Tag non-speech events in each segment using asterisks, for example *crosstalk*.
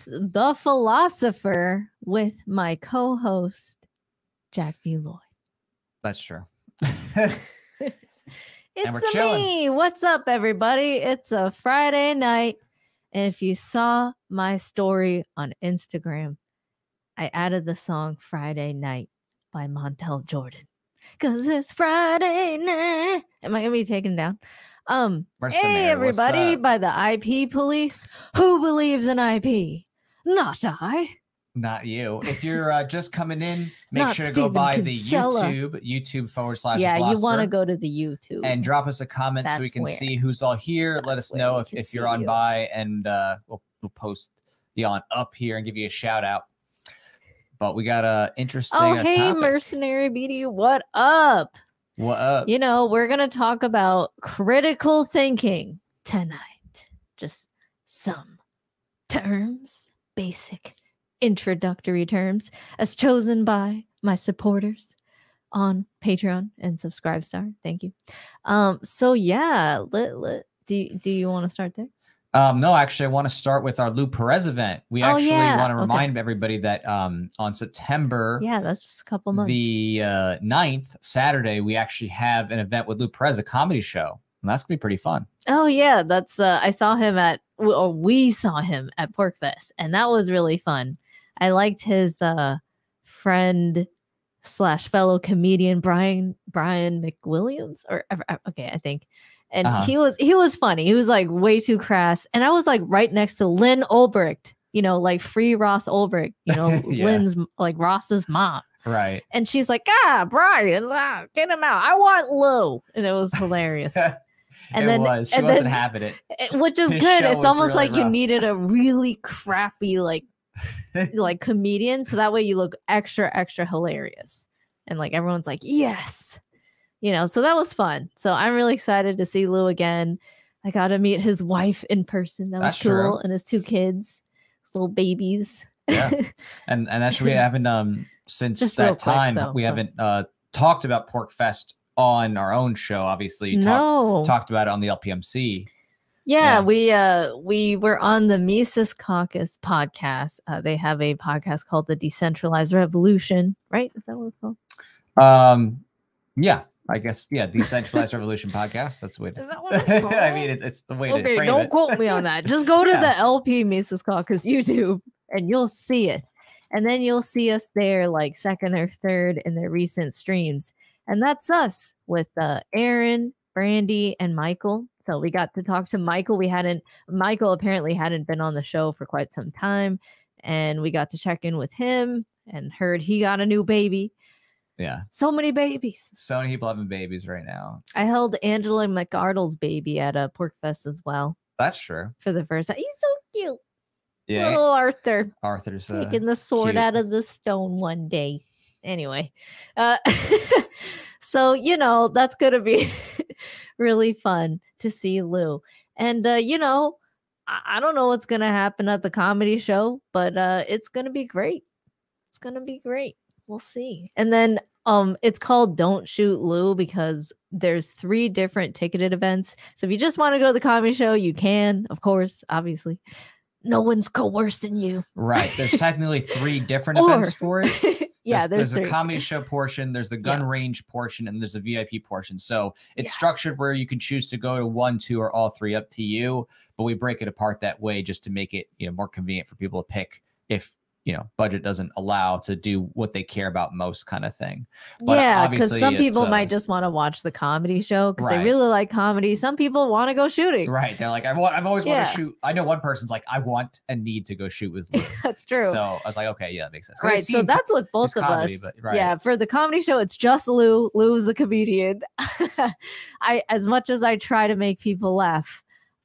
It's the philosopher with my co-host Jack V. Lloyd. That's true. *laughs* It's me. What's up, everybody? It's a Friday night. And if you saw my story on Instagram, I added the song Friday Night by Montel Jordan. Cause it's Friday night. Am I gonna be taken down? Um, We're hey everybody, by the IP police. Who believes in IP? Not I. Not you. If you're uh, just coming in, *laughs* make Not sure to go by Kinsella. the YouTube, YouTube forward slash. yeah, you want to go to the YouTube. and drop us a comment so we can where- see who's all here. Let us know if, if you're on you. by, and uh, we'll, we'll post the on up here and give you a shout out. But we got a interesting. oh, uh, hey, topic. Mercenary BD, what up? What up? You know, we're going to talk about critical thinking tonight. Just some terms, basic introductory terms, as chosen by my supporters on Patreon and Subscribestar. Thank you. Um, so yeah, let, let, do, you- do you want to start there? Um, no, actually, I want to start with our Lou Perez event. We Oh, actually yeah, want to okay. remind everybody that um, on September Yeah, that's just a couple months. the uh, 9th, Saturday, we actually have an event with Lou Perez, a comedy show. And that's gonna be pretty fun. Oh yeah, that's uh I saw him at w- or we saw him at PorcFest and that was really fun. I liked his uh friend slash fellow comedian Brian Brian McWilliams or I- okay, I think. And Uh-huh. he was he was funny. He was like way too crass. And I was like right next to Lynn Ulbricht, you know, like free Ross Ulbricht, you know, *laughs* Yeah. Lynn's like Ross's mom. Right. And she's like, ah, Brian, ah, get him out. I want Lou. And it was hilarious. *laughs* *laughs* And it then was. She and wasn't then- having it. it- which is *laughs* good. It's almost really like you needed a really crappy like *laughs* like comedian, so that way you look extra extra hilarious, and like everyone's like yes, you know. So that was fun. So I'm really excited to see Lou again. I got to meet his wife in person. That was That's cool, true. and his two kids, his little babies. Yeah. And and actually we haven't um since Just that quick, time though, we but- haven't uh talked about PorcFest on our own show. Obviously, talk, no, talked about it on the LPMC. Yeah, Yeah. we uh we were on the Mises Caucus podcast. Uh, they have a podcast called the Decentralized Revolution, right? Is that what it's called? Um, yeah, I guess yeah, decentralized revolution podcast. That's the way. *laughs* To, Is that what it's *laughs* I mean, it, it's the way to Okay, frame don't it. quote me on that. Just go to *laughs* Yeah. the LP Mises Caucus YouTube and you'll see it. And then you'll see us there like second or third in their recent streams. And that's us with uh Aaron, Brandy, and Michael. So we got to talk to Michael. We hadn't Michael apparently hadn't been on the show for quite some time. And we got to check in with him and heard he got a new baby. Yeah, So many babies. so many people having babies right now. I held Angela McArdle's baby at a PorcFest as well That's true. for the first time. He's so cute. Yeah, Little Arthur Arthur's uh, taking the sword cute. out of the stone one day. Anyway, uh, *laughs* so you know that's gonna be *laughs* really fun to see Lou, and uh, you know I-, I don't know what's gonna happen at the comedy show, but uh, it's gonna be great. It's gonna be great. We'll see. And then um, it's called Don't Shoot Lou because there's three different ticketed events. So if you just want to go to the comedy show, you can, of course, obviously. No one's coercing you. right. There's *laughs* technically three different Or- events for it. *laughs* yeah, there's, there's, there's a comedy show portion, there's the gun Yeah. range portion, and there's a VIP portion. So it's Yes. structured where you can choose to go to one, two, or all three, up to you. But we break it apart that way just to make it you know more convenient for people to pick if you know budget doesn't allow to do what they care about most, kind of thing. But yeah, because some people uh, might just want to watch the comedy show because they really like comedy. Some people want to go shooting. Right? They're like, I want, I've always Yeah. wanted to shoot. I know one person's like, I want and need to go shoot with. Lou. *laughs* That's true. So I was like, okay, yeah, that makes sense right. So that's with both of comedy, us. but- right. Yeah. For the comedy show, it's just Lou. Lou's a comedian. *laughs* I, as much as I try to make people laugh,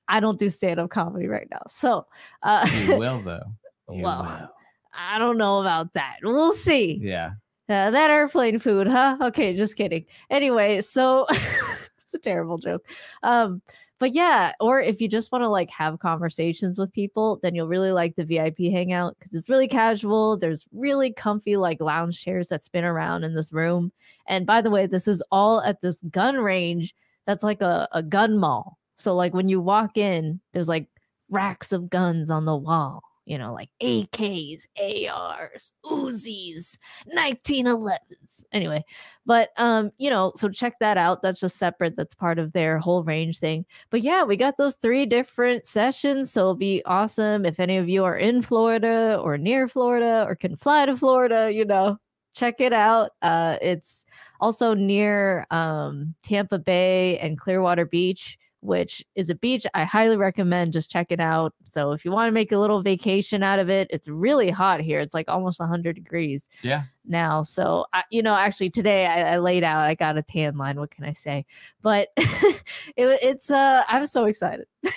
I don't do stand up comedy right now. So, uh, you will though. You *laughs* Well, will. I don't know about that. We'll see. Yeah. Uh, that airplane food, huh? Okay, just kidding. Anyway, so *laughs* it's a terrible joke. Um, but yeah, or if you just want to like have conversations with people, then you'll really like the VIP hangout because it's really casual. There's really comfy like lounge chairs that spin around in this room. And by the way, this is all at this gun range that's like a, a gun mall. So like when you walk in, there's like racks of guns on the wall. You know, like AKs, ARs, Uzis, 1911s. Anyway, but um, you know, so check that out. That's just separate. That's part of their whole range thing. But yeah, we got those three different sessions. So it'll be awesome if any of you are in Florida or near Florida or can fly to Florida, you know, check it out. Uh it's also near um Tampa Bay and Clearwater Beach which is a beach I highly recommend just check it out. So if you want to make a little vacation out of it, it's really hot here. It's like almost 100 degrees. Yeah. Now, so I, you know, actually today I, I, laid out. I got a tan line. What can I say? But *laughs* it, it's uh, I'm so excited. *laughs*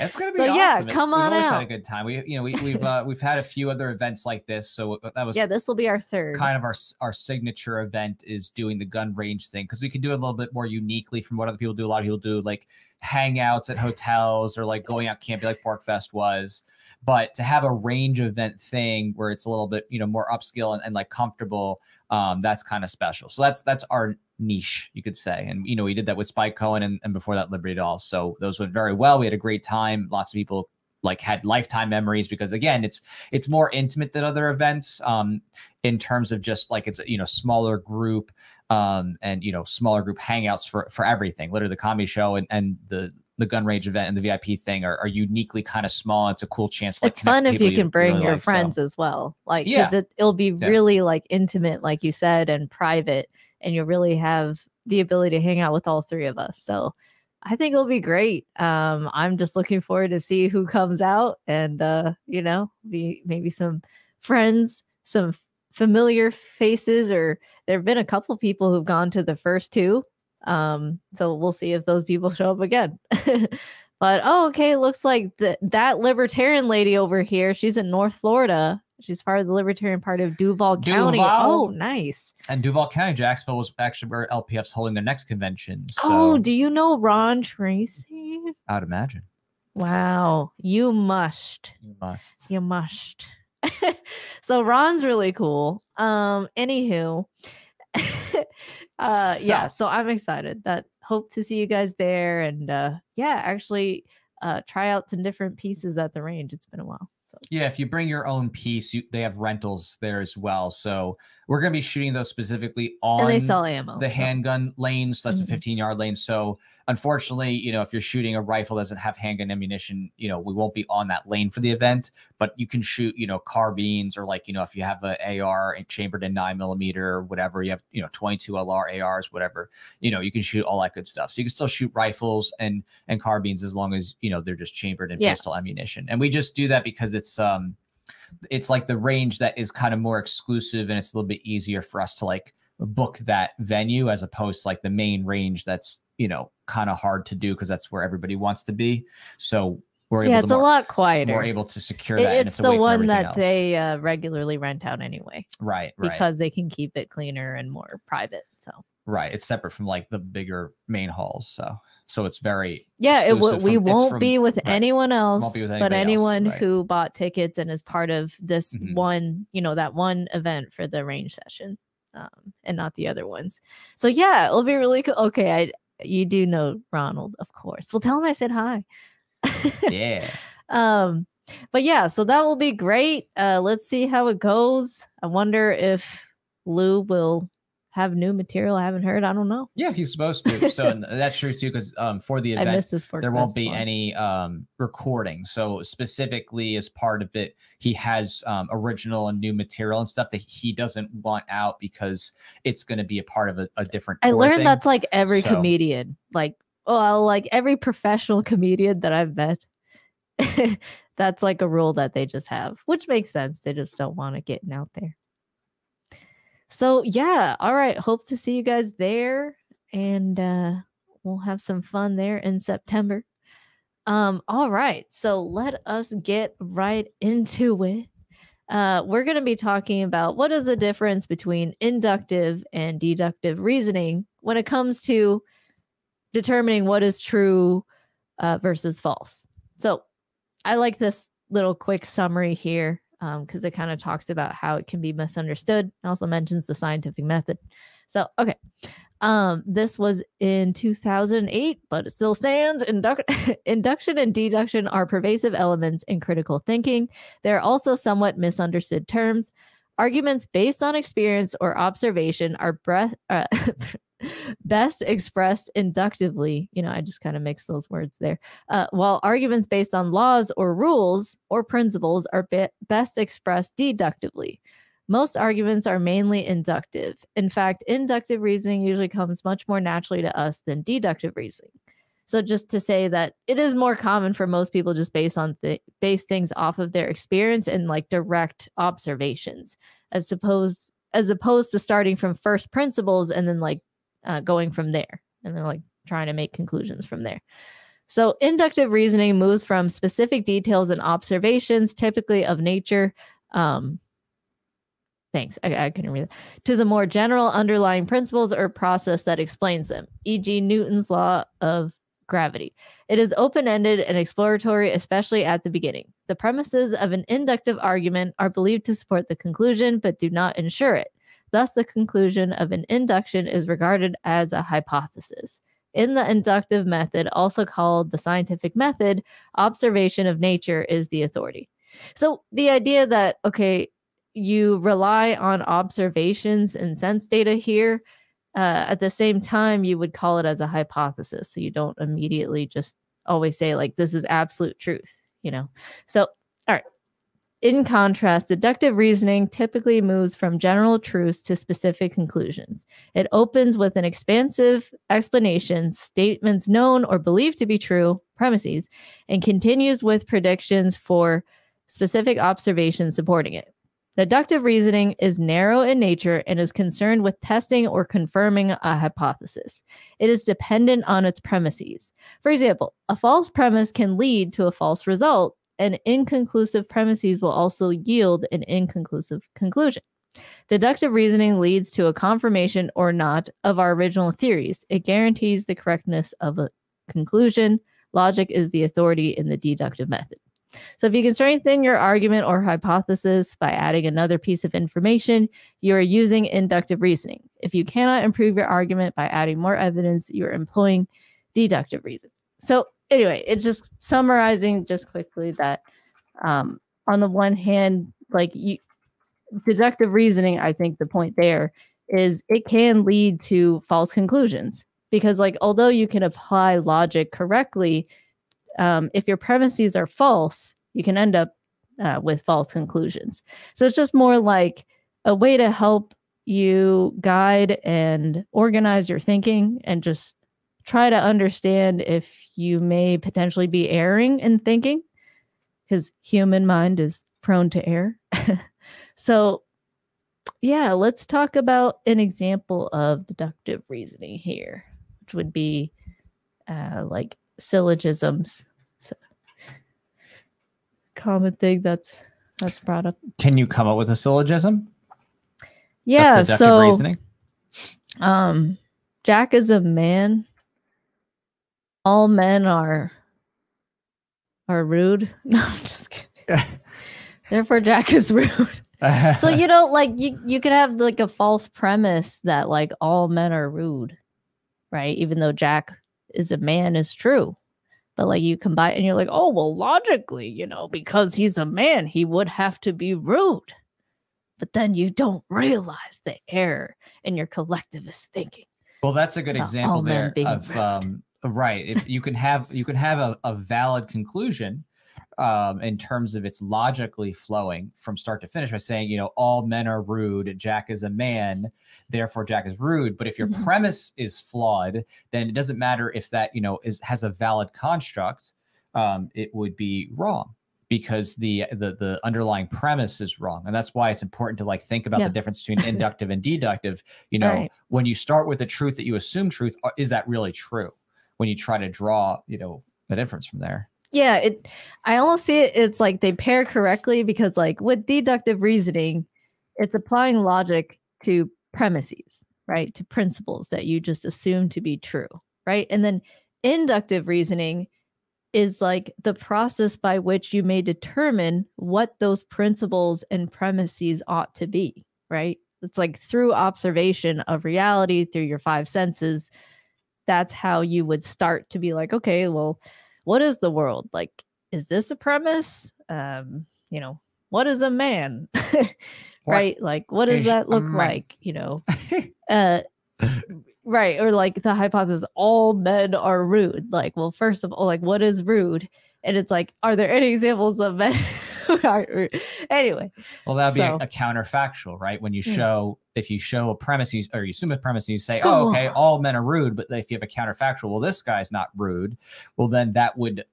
It's gonna be so awesome. yeah, come we've on always out. Had a good time. We, you know, we, we've *laughs* uh, we've had a few other events like this, so that was yeah. This will be our third. kind of our our signature event is doing the gun range thing because we can do it a little bit more uniquely from what other people do. A lot of people do like hangouts at hotels or like going out camping like PorcFest was. But to have a range event thing where it's a little bit, you know, more upscale and, and like comfortable, um, that's kind of special. So that's that's our niche, you could say. And you know, we did that with Spike Cohen and, and before that Liberty Doll. So those went very well. We had a great time. Lots of people like had lifetime memories because again it's it's more intimate than other events um in terms of just like it's you know smaller group um and you know smaller group hangouts for for everything literally the comedy show and and the the gun range event and the VIP thing are, are uniquely kind of small. It's a cool chance. To, like, it's fun if you can bring really your like, friends so. as well. Like, because yeah. it, it'll be yeah. really like intimate, like you said, and private, and you'll really have the ability to hang out with all three of us. So I think it'll be great. Um, I'm just looking forward to see who comes out and uh, you know, be maybe some friends, some familiar faces, or there have been a couple people who've gone to the first two um, so we'll see if those people show up again. *laughs* but oh, okay, looks like that that libertarian lady over here, she's in North Florida. She's part of the libertarian part of Duval, Duval. County. Oh, nice. And Duval County, Jacksonville was actually where LPF's holding their next convention. So oh, do you know Ron Tracy? I'd imagine. Wow, you must. You must. You must. *laughs* so Ron's really cool. Um, anywho, *laughs* uh so. yeah so i'm excited that hope to see you guys there and uh yeah actually uh try out some different pieces at the range it's been a while so. yeah if you bring your own piece you, they have rentals there as well so we're going to be shooting those specifically on they sell ammo the handgun lanes so that's mm-hmm. a 15 yard lane so unfortunately, you know, if you're shooting a rifle that doesn't have handgun ammunition, you know, we won't be on that lane for the event, but you can shoot, you know, carbines or like, you know, if you have an AR chambered in nine millimeter or whatever, you have, you know, 22 LR ARs, whatever, you know, you can shoot all that good stuff. So you can still shoot rifles and, and carbines as long as, you know, they're just chambered in yeah. pistol ammunition. And we just do that because it's, um, it's like the range that is kind of more exclusive and it's a little bit easier for us to like book that venue as opposed to like the main range that's you know kind of hard to do because that's where everybody wants to be. So we're yeah it's more, a lot quieter. we're able to secure that it's, it's the one that else. they uh, regularly rent out anyway right, right. because they can keep it cleaner and more private so. Right it's separate from like the bigger main halls so so it's very yeah it w- we won't from, be with right, anyone else with but anyone else, right. who bought tickets and is part of this mm-hmm. one you know that one event for the range session um, and not the other ones. So yeah, it'll be really cool. Okay, I you do know Ronald, of course. Well, tell him I said hi. yeah. *laughs* Um, but yeah, so that will be great. Uh, let's see how it goes. I wonder if Lou will have new material I haven't heard. I don't know. Yeah, he's supposed to. So *laughs* that's true too, because um, for the event, there won't be one. any um, recording. So specifically, as part of it, he has um, original and new material and stuff that he doesn't want out because it's going to be a part of a, a different. I learned thing. that's like every so, comedian, like well, like every professional comedian that I've met. *laughs* that's like a rule that they just have, which makes sense. They just don't want it getting out there. So yeah, all right. Hope to see you guys there, and uh, we'll have some fun there in September. Um, all right, so let us get right into it. Uh, we're going to be talking about what is the difference between inductive and deductive reasoning when it comes to determining what is true uh, versus false. So, I like this little quick summary here because um, it kind of talks about how it can be misunderstood. It also mentions the scientific method. So, okay. Um, this was in 2008, but it still stands. Induc- *laughs* induction and deduction are pervasive elements in critical thinking. They're also somewhat misunderstood terms. Arguments based on experience or observation are breath, uh, *laughs* *laughs* best expressed inductively. You know, I just kind of mix those words there. Uh, while arguments based on laws or rules or principles are be- best expressed deductively. Most arguments are mainly inductive. In fact, inductive reasoning usually comes much more naturally to us than deductive reasoning. So just to say that it is more common for most people just based on th- base things off of their experience and like direct observations, as opposed as opposed to starting from first principles and then like uh, going from there and then like trying to make conclusions from there. So inductive reasoning moves from specific details and observations, typically of nature. Um, Thanks. I, I couldn't read it. To the more general underlying principles or process that explains them, e.g., Newton's law of gravity. It is open ended and exploratory, especially at the beginning. The premises of an inductive argument are believed to support the conclusion, but do not ensure it. Thus, the conclusion of an induction is regarded as a hypothesis. In the inductive method, also called the scientific method, observation of nature is the authority. So, the idea that, okay, you rely on observations and sense data here. Uh, at the same time, you would call it as a hypothesis. So you don't immediately just always say, like, this is absolute truth, you know? So. In contrast, deductive reasoning typically moves from general truths to specific conclusions. It opens with an expansive explanation, statements known or believed to be true, premises, and continues with predictions for specific observations supporting it. Deductive reasoning is narrow in nature and is concerned with testing or confirming a hypothesis. It is dependent on its premises. For example, a false premise can lead to a false result, and inconclusive premises will also yield an inconclusive conclusion. Deductive reasoning leads to a confirmation or not of our original theories. It guarantees the correctness of a conclusion. Logic is the authority in the deductive method. So, if you can strengthen your argument or hypothesis by adding another piece of information, you are using inductive reasoning. If you cannot improve your argument by adding more evidence, you're employing deductive reasoning. So, anyway, it's just summarizing just quickly that um, on the one hand, like you, deductive reasoning, I think the point there is it can lead to false conclusions because, like, although you can apply logic correctly, um, if your premises are false, you can end up uh, with false conclusions. So it's just more like a way to help you guide and organize your thinking and just try to understand if you may potentially be erring in thinking because human mind is prone to error. *laughs* so yeah, let's talk about an example of deductive reasoning here, which would be uh, like syllogisms common thing that's that's brought up. Can you come up with a syllogism? Yeah. So, reasoning? um, Jack is a man. All men are are rude. *laughs* No, I'm just kidding. *laughs* Therefore, Jack is rude. so *laughs* you know, like you you could have like a false premise that like all men are rude, right? Even though Jack is a man, is true. But like you combine and you're like, oh, well, logically, you know, because he's a man, he would have to be rude. But then you don't realize the error in your collectivist thinking. Well, that's a good example there of um, right. If you can have you can have a, a valid conclusion um, in terms of its logically flowing from start to finish by saying, you know, all men are rude. Jack is a man, therefore Jack is rude. But if your mm-hmm. premise is flawed, then it doesn't matter if that, you know, is has a valid construct. Um, it would be wrong because the the the underlying premise is wrong and that's why it's important to like think about yeah. the difference between *laughs* inductive and deductive you know right. when you start with a truth that you assume truth uh, is that really true when you try to draw you know an inference from there yeah, it I almost see it it's like they pair correctly because like with deductive reasoning, it's applying logic to premises, right? To principles that you just assume to be true, right? And then inductive reasoning is like the process by which you may determine what those principles and premises ought to be, right? It's like through observation of reality through your five senses. That's how you would start to be like, okay, well, what is the world? Like, is this a premise? Um, you know, what is a man? *laughs* right? Like, what does that look like? You know, *laughs* uh, right? Or like the hypothesis, all men are rude. Like, well, first of all, like, what is rude? And it's like, are there any examples of men *laughs* who aren't rude? Anyway, Well, that would be a, So- a counterfactual, right? When you show, if you show a premise, you, or you assume a premise, and you say, "Oh, okay, all men are rude," but if you have a counterfactual, well, this guy's not rude. Well, then that would,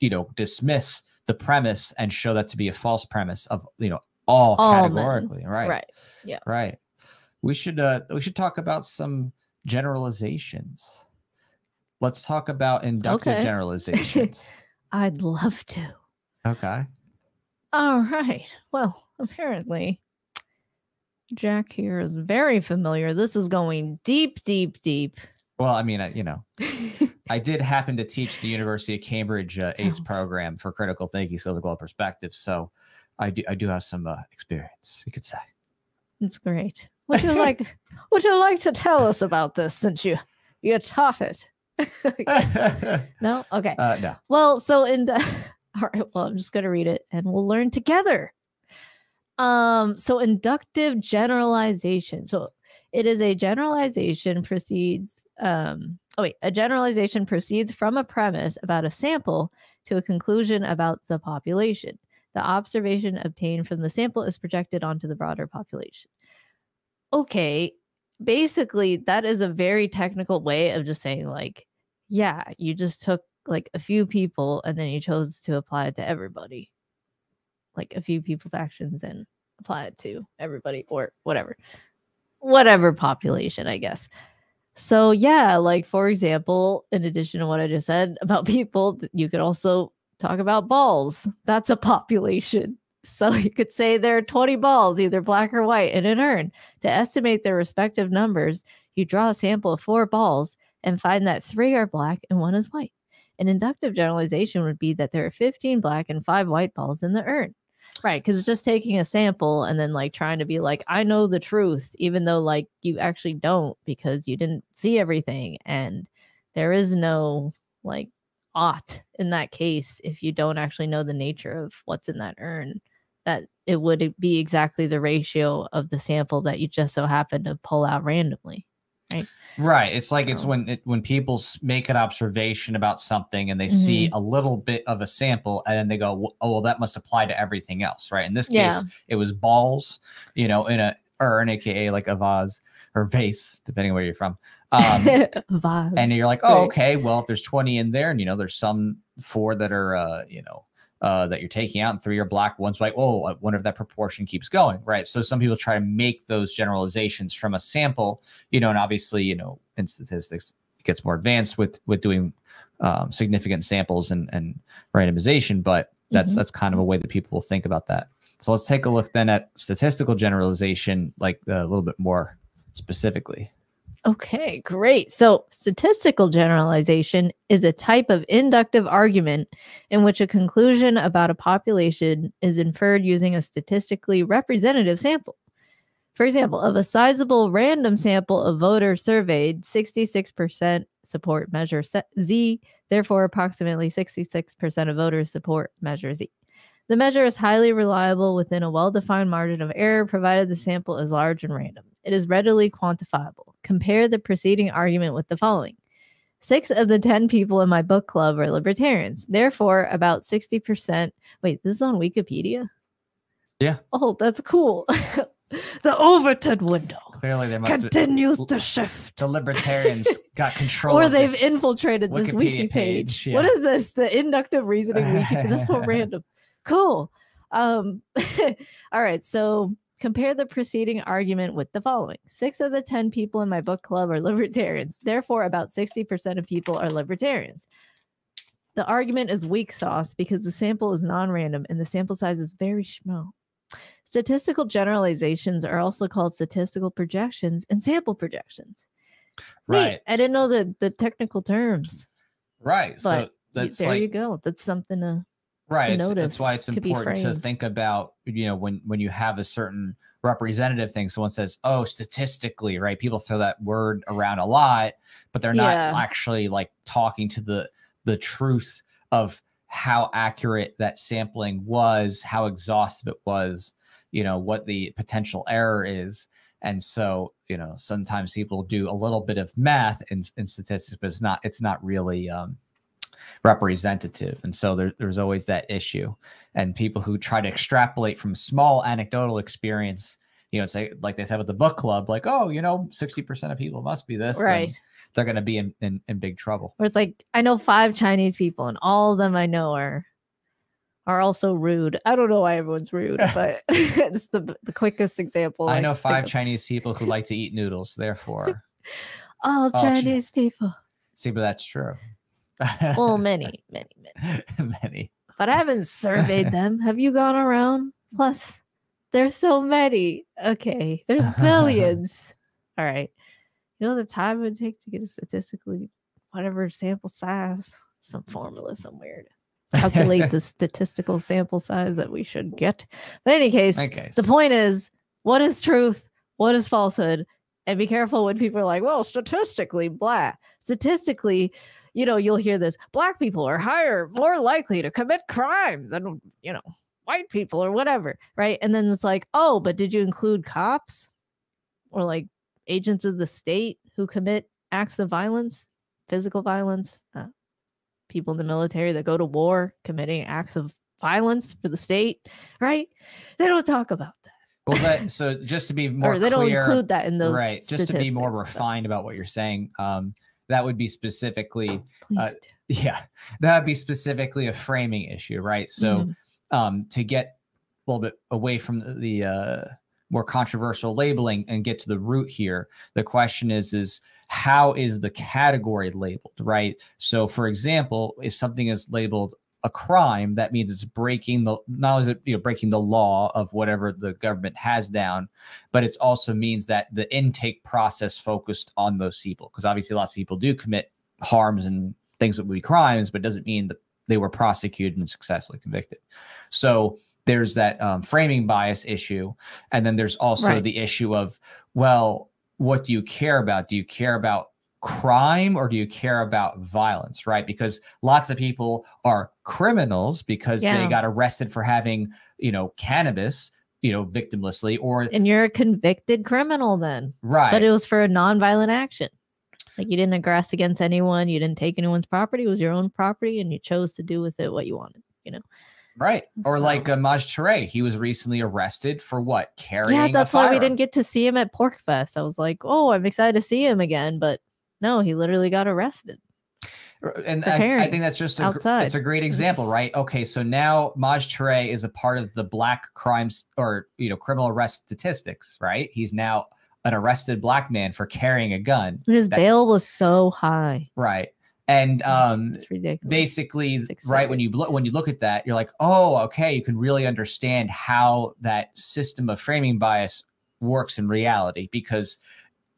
you know, dismiss the premise and show that to be a false premise of, you know, all, All men. categorically, right? right. Right. We should uh we should talk about some generalizations. Let's talk about inductive Okay. generalizations. *laughs* I'd love to. okay. All right. Well, apparently, Jack here is very familiar. This is going deep, deep, deep. Well, I mean, I, you know, *laughs* I did happen to teach the University of Cambridge uh, ACE program for critical thinking skills and global perspective, so I do I do have some uh, experience, you could say. It's great. Would you like *laughs* would you like to tell us about this since you you taught it? uh, *laughs* No? Okay. no. Well, so in all right, well, I'm just gonna read it and we'll learn together. Um, so inductive generalization. So it is a generalization proceeds um oh wait, a generalization proceeds from a premise about a sample to a conclusion about the population. The observation obtained from the sample is projected onto the broader population. Okay, basically that is a very technical way of just saying like yeah, you just took like a few people and then you chose to apply it to everybody. Like a few people's actions and apply it to everybody or whatever. Whatever population, I guess. So yeah, like for example, in addition to what I just said about *laughs* people, you could also talk about balls. That's a population. *laughs* So you could say there are 20 balls, either black or white, in an urn. To estimate their respective numbers, you draw a sample of four balls and find that three are black and one is white. An inductive generalization would be that there are 15 black and five white balls in the urn. Right. Because just taking a sample and then like trying to be like, I know the truth, even though like you actually don't because you didn't see everything. And there is no like ought in that case if you don't actually know the nature of what's in that urn, that it would be exactly the ratio of the sample that you just so happen to pull out randomly. Right. It's like it's when it, when people make an observation about something and they see Mm-hmm. a little bit of a sample and then they go, "Oh, well, that must apply to everything else." Right. In this case, Yeah. it was balls, you know, in a urn, aka like a vase or vase, depending on where you're from. Um, *laughs* Vase. and you're like, oh, Right. okay, well, if there's 20 in there, and you know, there's some four that are, uh, you know, uh, that you're taking out, and three are black, one's white. Oh, I wonder if that proportion keeps going, right? So some people try to make those generalizations from a sample, you know, and obviously, you know, in statistics, it gets more advanced with with doing um, significant samples and and randomization, but that's Mhm. that's kind of a way that people will think about that. So let's take a look then at statistical generalization, like uh, a little bit more specifically. Okay, great. So, statistical generalization is a type of inductive argument in which a conclusion about a population is inferred using a statistically representative sample. For example, of a sizable random sample of voters surveyed, 66% support measure Z, therefore, approximately 66% of voters support measure Z. The measure is highly reliable within a well defined margin of error, provided the sample is large and random. It is readily quantifiable. Compare the preceding argument with the following Six of the 10 people in my book club are libertarians. Therefore, about 60%. Wait, this is on Wikipedia? Yeah. Oh, that's cool. *laughs* the Overton window Clearly, there must be, continues to shift. the libertarians got *laughs* control. Or they've this. infiltrated this Wikipedia wiki page, page. What yeah. is this? The inductive reasoning wiki. *laughs* That's so random. Cool. Um, all right. So compare the preceding argument with the following. Six of the 10 people in my book club are libertarians. Therefore, about 60% of people are libertarians. The argument is weak sauce because the sample is non random and the sample size is very small. Statistical generalizations are also called statistical projections and sample projections. Right. I didn't know the, the technical terms. Right. but so that's there like you go. That's something to right it's, that's why it's important to think about you know when when you have a certain representative thing someone says oh statistically right people throw that word around a lot but they're not Yeah. actually like talking to the the truth of how accurate that sampling was how exhaustive it was you know what the potential error is and so you know sometimes people do a little bit of math in, in statistics but it's not it's not really um representative and so there, there's always that issue and people who try to extrapolate from small anecdotal experience you know say like they said with the book club like oh you know 60% of people must be this Right. they're going to be in, in in big trouble Where it's like I know five Chinese people, and all of them I know are are also rude. I don't know why everyone's rude, *laughs* but *laughs* it's the the quickest example. i can know five Chinese people who like to eat noodles *laughs* therefore All Oh, Chi- Chinese people. see but that's true Well, *laughs* many, many, many. many But I haven't surveyed *laughs* them. Have you gone around? Plus, there's so many. Okay, there's billions. *laughs* All right. You know the time it would take to get a statistically whatever sample size, some formula somewhere to calculate the statistical sample size that we should get. But in any case, okay the point is what is truth? What is falsehood? And be careful when people are like, well, statistically, blah. Statistically, you know, you'll hear this black people are higher, more likely to commit crime than, you know, white people or whatever. Right. And then it's like, oh, but did you include cops or like agents of the state who commit acts of violence, physical violence, uh, people in the military that go to war committing acts of violence for the state? Right. They don't talk about that. well that *laughs* so just to be more or they don't include that in those right just to be more refined about what you're saying um that would be specifically please uh, yeah that would be specifically a framing issue right? So Mhm. um to get a little bit away from the, the uh more controversial labeling and get to the root here the question is is how is the category labeled right? So for example if something is labeled a crime that means it's breaking the not only is it you know breaking the law of whatever the government has down but it also means that the intake process focused on those people. Because obviously lots of people do commit harms and things that would be crimes but it doesn't mean that they were prosecuted and successfully convicted. So there's that um, framing bias issue and then there's also Right. the issue of well what do you care about? Do you care about crime or do you care about violence right? Because lots of people are criminals because they got arrested for having you know cannabis you know victimlessly or and you're a convicted criminal then. Right but it was for a non-violent action. Like you didn't aggress against anyone you didn't take anyone's property it was your own property and you chose to do with it what you wanted you know. right. Or like So- uh, Maj Touré, he was recently arrested for what? Carrying yeah that's why we didn't get to see him at PorcFest. I was like oh i'm excited to see him again but no he literally got arrested. And I, I think that's just a, outside. it's a great example right? Okay so now Maj Touré is a part of the black crimes or you know criminal arrest statistics right? He's now an arrested black man for carrying a gun. And his That- bail was so high. Right and um it's ridiculous. basically right when you look when you look at that you're like oh okay you can really understand how that system of framing bias works in reality because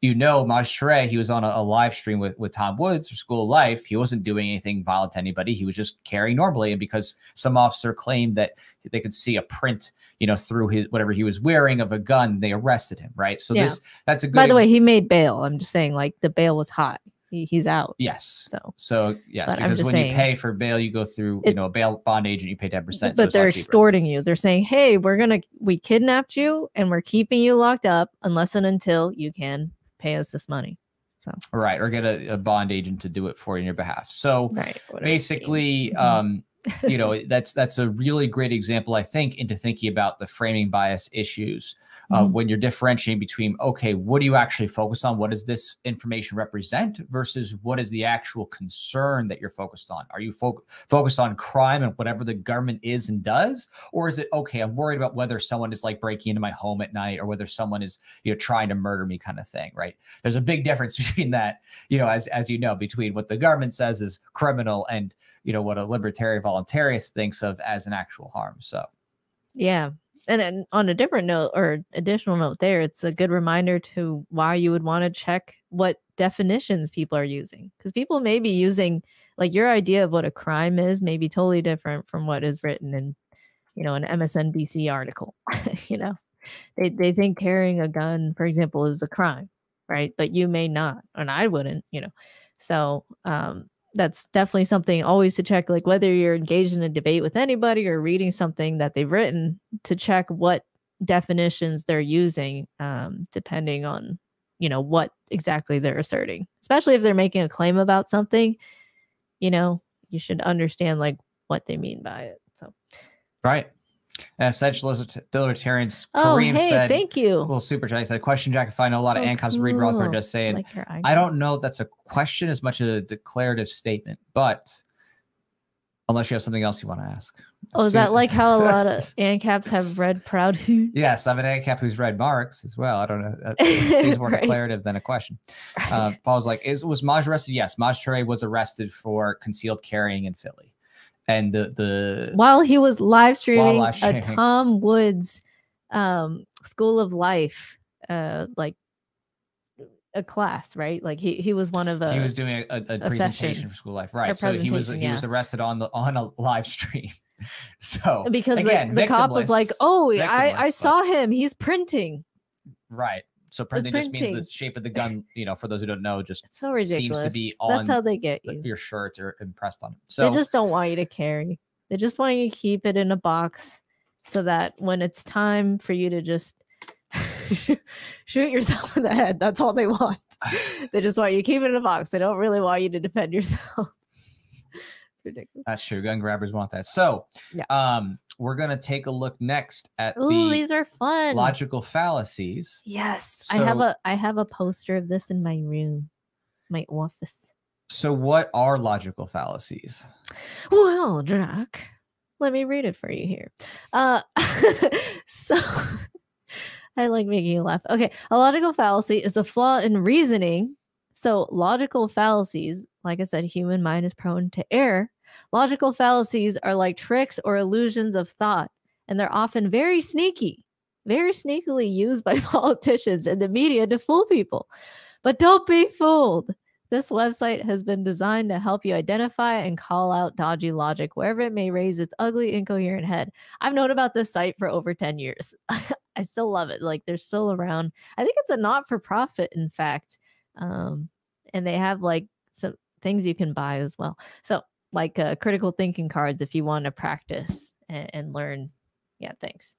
you know Maj Touré, he was on a, a live stream with, with Tom Woods for School of Life. He wasn't doing anything violent to anybody. He was just carrying normally. And because some officer claimed that they could see a print, you know, through his whatever he was wearing of a gun, they arrested him. Right. So Yeah. this that's a good by the way he made bail i'm just saying like the bail was high he, he's out yes. so So yes, because when you saying- pay for bail, you go through you know a bail bond agent, you pay ten percent. but they're extorting you. They're saying, "Hey, we're gonna we kidnapped you and we're keeping you locked up unless and until you can pay us this money." So right, or get a, a bond agent to do it for you on your behalf. So right, basically, um, you *laughs* know that's that's a really great example, I think, into thinking about the framing bias issues. Uh, Mhm. when you're differentiating between okay what do you actually focus on? What does this information represent versus what is the actual concern that you're focused on? Are you fo- focused on crime and whatever the government is and does? Or is it okay i'm worried about whether someone is like breaking into my home at night or whether someone is you know trying to murder me kind of thing right? There's a big difference *laughs* between that you know as as you know between what the government says is criminal and you know what a libertarian voluntarist thinks of as an actual harm so. Yeah. And then on a different note or additional note there, it's a good reminder to why you would want to check what definitions people are using because people may be using like your idea of what a crime is may be totally different from what is written in, you know, an MSNBC article. *laughs* you know, they they think carrying a gun, for example, is a crime, right? But you may not, and I wouldn't, you know. So um, that's definitely something always to check, like whether you're engaged in a debate with anybody or reading something that they've written to check what definitions they're using, um, depending on you know what exactly they're asserting. Especially if they're making a claim about something, you know, you should understand like what they mean by it. So, right. Essential libertarians. oh, Kareem hey, said, thank you. little super chat. He said, question, Jack, if I know a lot of Oh, ANCAPs read Rothbard cool. just saying, Like I don't know if that's a question as much as a declarative statement, but unless you have something else you want to ask. Oh, is that like how a lot of *laughs* ANCAPs have read Proudhon? Yes, I'm an ANCAP who's read Marx as well. I don't know. That it *laughs* seems more Right. declarative than a question. Uh, was like, is was Maj arrested? Yes, Maj Toure was arrested for concealed carrying in Philly, and the the While he was live streaming live a. Tom Woods um, School of Life, uh, like a class, right? Like he he was one of the. he was doing a, a, a presentation session. for school life, right? So he was presentation, he was arrested on the on a live stream. *laughs* So because again, the, the cop was like, "Oh, I I saw him. He's printing." right. So printing just means the shape of the *laughs* gun. You know, for those who don't know, just It's so Seems to ridiculous. be That's on how they get you. your shirt or impressed on it. So they just don't want you to carry. They just want you to keep it in a box so that when it's time for you to just *laughs* shoot yourself in the head, that's all they want. *sighs* they just want you to keep it in a box. They don't really want you to defend yourself. *laughs* it's ridiculous. That's true. Gun grabbers want that. So, Yeah. um, we're gonna take a look next at Ooh, the these are fun. logical fallacies. Yes, I have a I have a poster of this in my room, my office. So, what are logical fallacies? Well, Jack, let me read it for you here. Uh, *laughs* so *laughs* I like making you laugh. Okay, a logical fallacy is a flaw in reasoning. So, logical fallacies, like I said, human mind is prone to error. Logical fallacies are like tricks or illusions of thought, and they're often very sneaky, very sneakily used by *laughs* politicians and the media to fool people. But don't be fooled. This website has been designed to help you identify and call out dodgy logic wherever it may raise its ugly, incoherent head. I've known about this site for over 10 years. *laughs* I still love it. Like they're still around. I think it's a not for profit, in fact. Um, and they have like some things you can buy as well. So, like uh, critical thinking cards if you want to practice and, and learn. Yeah, thanks.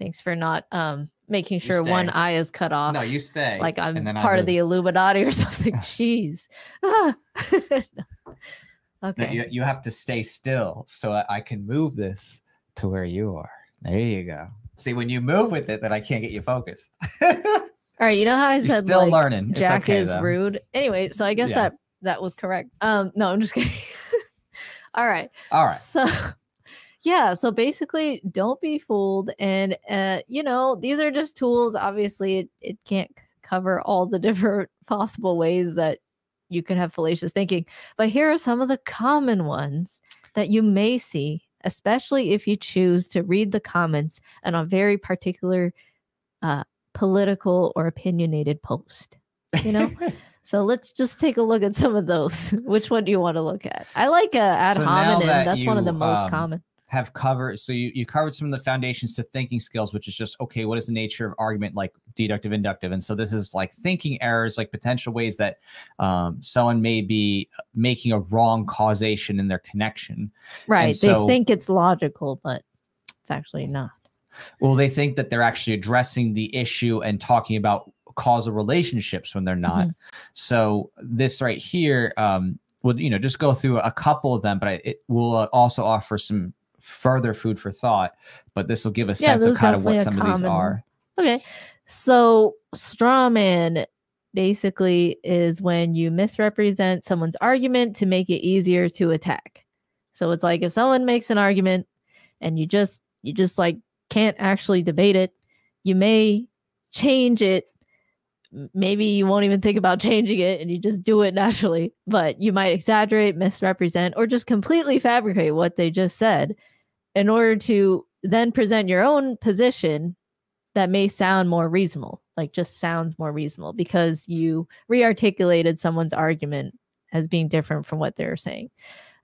Thanks for not um, making sure one eye is cut off no, you stay. like I'm part of the Illuminati or *laughs* something. *laughs* Jeez. *laughs* Ah. No, okay. you, you have to stay still so I, I can move this to where you are. There you go. See, when you move with it, then I can't get you focused. All right. You know how I You're said still like, learning. Jack okay, is though. rude. Anyway, so I guess Yeah. that that was correct. Um, no, I'm just kidding. All right. All right. So *laughs* yeah, so basically don't be fooled. And uh, you know, these are just tools. Obviously, it, it can't cover all the *laughs* different possible ways that you can have fallacious thinking. But here are some of the common ones that you may see, especially if you choose to read the comments on a very particular uh, political or opinionated post. You know? *laughs* So let's just take a look at some of those. *laughs* Which one do you want to look at? I like uh, ad So hominem. that That's one of the most um, common. have covered so you, you covered some of the foundations to thinking skills which is just okay what is the nature of argument like deductive inductive and so this is like thinking errors like potential ways that um, someone may be making a wrong causation in their connection Right. so- they think it's logical, but it's actually not. well they think that they're actually addressing the issue and talking about causal relationships when they're not so this right here um would you know just go through a couple of them but I- it will uh, also offer some further food for thought but this will give a Yeah, sense of kind of what some a of these are Okay. So straw man basically is when you misrepresent someone's argument to make it easier to attack. So it's like if someone makes an argument and you just you just like can't actually debate it, you may change it. Maybe you won't even think about changing it and you just do it naturally, but you might exaggerate, misrepresent, or just completely fabricate what they just said in order to then present your own position that may sound more reasonable, like just sounds more reasonable because you re-articulated someone's argument as being different from what they're saying.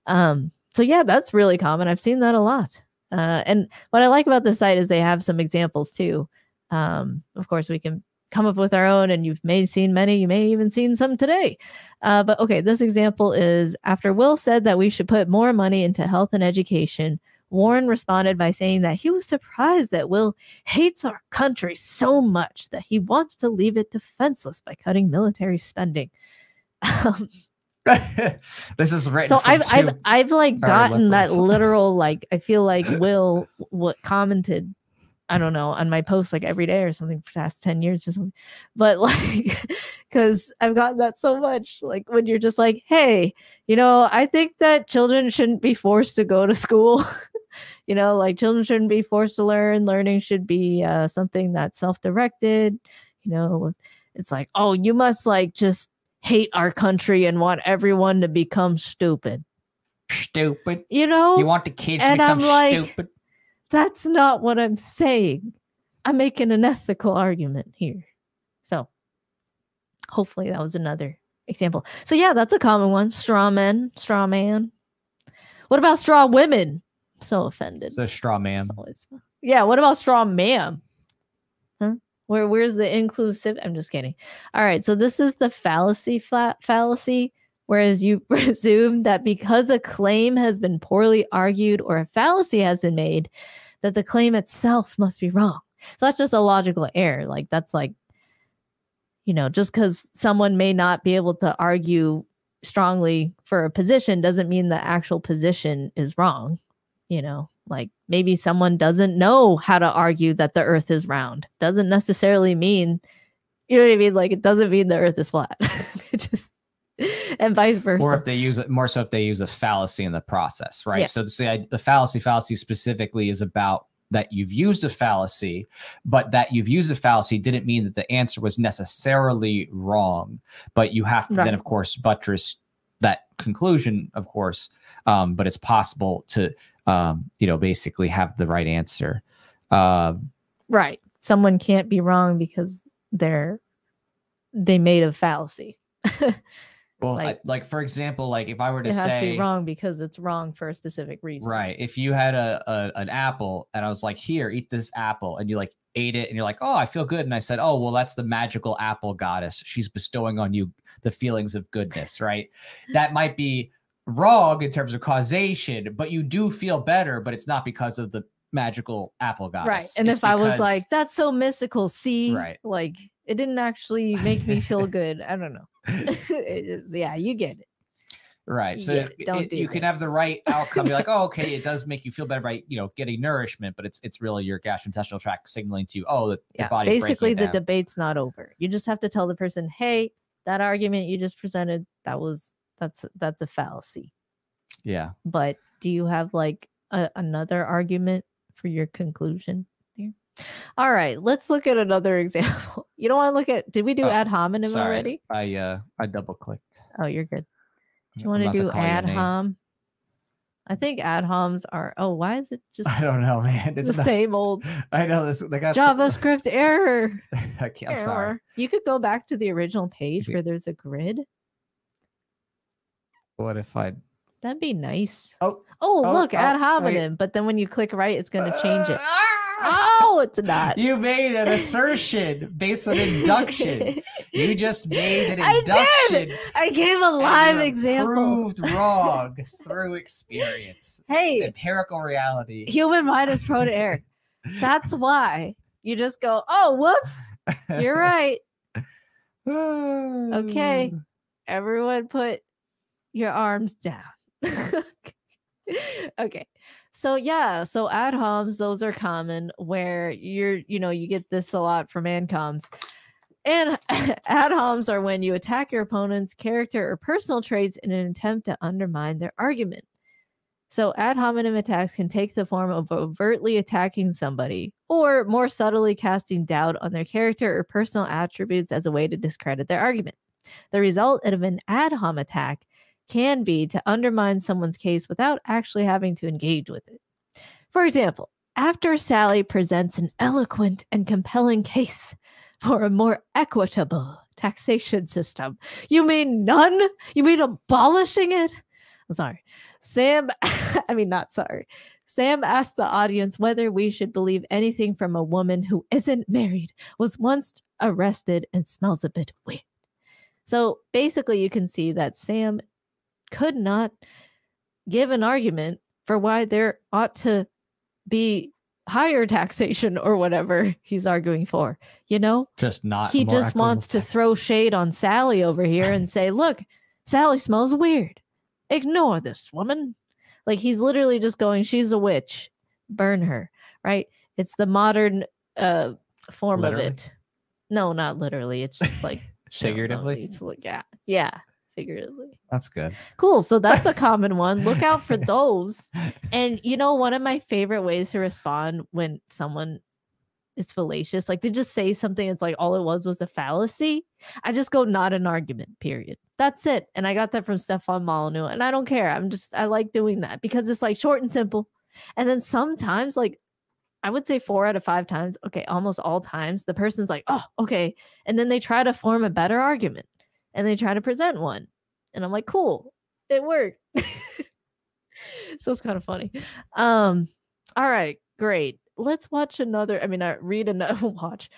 Um, so yeah, that's really common. I've seen that a lot. Uh, and what I like about the site is they have some examples too. Um, of course, we can come up with our own, and you've may seen many. You may even seen some today. Uh, but okay, this example is after Will said that we should put more money into health and education. Warren responded by saying that he was surprised that Will hates our country so much that he wants to leave it defenseless by cutting military spending. Um, *laughs* this is right. so I've, I've I've like gotten that *laughs* literal like I feel like Will what commented I don't know on my post like every day or something for the past 10 years or something. But *laughs* like cuz I've gotten that so much like when you're just like, "Hey, you know, I think that children shouldn't be forced to go to school." *laughs* you know, like children shouldn't be forced to learn. Learning should be uh, something that's self-directed. You know, it's like, "Oh, you must like just hate our country and want everyone to become stupid." stupid. You know, You want the kids and to become I'm like- stupid? That's not what I'm saying. I'm making an ethical argument here. So hopefully that was another example. So yeah, that's a common one. Straw men, straw man. What about straw women? so offended. It's a straw man. So yeah, what about straw ma'am? Huh? Where where's the inclusive? I'm just kidding. All right, so this is the fallacy flat fallacy, whereas you *laughs* presume that because a claim has been poorly argued or a fallacy has been made, that the claim itself must be wrong. So that's just a logical error. Like that's like, you know, just because someone may not be able to argue strongly for a position doesn't mean the actual position is wrong you know like maybe someone doesn't know how to argue that the earth is round doesn't necessarily mean you know what i mean like it doesn't mean the earth is flat *laughs* it just *laughs* and vice versa. Or if they use it more so if they use a fallacy in the process right? Yeah. so the, say the fallacy fallacy specifically is about that you've used a fallacy but that you've used a fallacy didn't mean that the answer was necessarily wrong. But you have to Right. then of course buttress that conclusion of course um, but it's possible to um, you know basically have the right answer. Um, right. Someone can't be wrong because they're they made a fallacy *laughs* well Like- like, like for example like if i were to it has say to be wrong because it's wrong for a specific reason Right. If you had a, a an apple and I was like, "Here, eat this apple," and you like ate it, and you're like, "Oh, I feel good," and I said, "Oh, well, that's the magical apple goddess. She's bestowing on you the feelings of goodness." Right. that might be wrong in terms of causation, but you do feel better, but it's not because of the magical apple goddess. right and It's if i was like that's so mystical see Right. like it didn't actually make me feel *laughs* good i don't know *laughs* it is yeah you get it Right. You So it. it- do you can have the right outcome. You're like, oh, *laughs* okay, it does make you feel better by you know getting nourishment, but it's it's really your gastrointestinal tract signaling to you, oh, the, yeah body's basically the down. debate's not over you just have to tell the person hey that argument you just presented that was that's that's a fallacy yeah. but do you have like a, another argument for your conclusion all right let's look at another *laughs* example you don't want to look at did we do Oh, ad hominem Sorry, already I uh I double clicked. oh you're good do you want to do ad hom i think ad homs are oh why is it just *laughs* I don't know, man. the It's not- same old *laughs* I know this. They got so- javascript error I can't, I'm sorry. You could go back to the original page where there's a grid. What if I? That'd be nice. Oh, Oh, Oh, look, ad oh, wait. hominem. But then when you click right, it's going to change it. Ah! Oh, it's not. You made an assertion based on induction. You just made an *laughs* induction. I did! I gave a live example. Proved wrong through experience, Hey, empirical reality. human mind is prone to error. That's why you just go, oh, whoops, you're *laughs* right. Okay. *sighs* Everyone put your arms down. *laughs* okay. So yeah, so ad homs, those are common where you're, you know, you get this a lot from ancoms. And *laughs* ad homs are when you attack your opponent's character or personal traits in an attempt to undermine their argument. So ad hominem attacks can take the form of overtly attacking somebody or more subtly casting doubt on their character or personal attributes as a way to discredit their argument. The result of an ad hom attack can be to undermine someone's case without actually having to engage with it. For example, after Sally presents an eloquent and compelling case *laughs* for a more equitable taxation system. You mean none? You mean abolishing it? I'm sorry. Sam, *laughs* I mean, not sorry. Sam asked the audience whether we should believe anything from a woman who isn't married, was once arrested, and smells a bit weird. So basically, you can see that Sam could not give an argument for why there ought to be higher *laughs* taxation or whatever he's arguing for. You know, just not. He just wants to throw shade on Sally over here and *laughs* say, look, Sally smells weird. Ignore this woman. Like he's literally just going, she's a witch. Burn her. Right. It's the modern uh form literally? of it. No, not literally. It's just like figuratively. It's like yeah. Yeah figuratively. That's good. Cool. So that's a common *laughs* one. Look out for those. And you know, one of my favorite ways to respond when someone is fallacious, like they just say something, it's like all it was was a fallacy. I just go, not an argument, period. That's it. And I got that from Stefan Molyneux. And I don't care. I'm just, I like doing that because it's like short and simple. And then sometimes, like, I would say four out of five times, okay, almost all times, the person's like, oh, okay. And then they try to form a better argument and they try to present one. And I'm like, cool, it worked. *laughs* so it's kind of funny. Um, all right, great. Let's watch another. I mean, I read another *laughs* watch.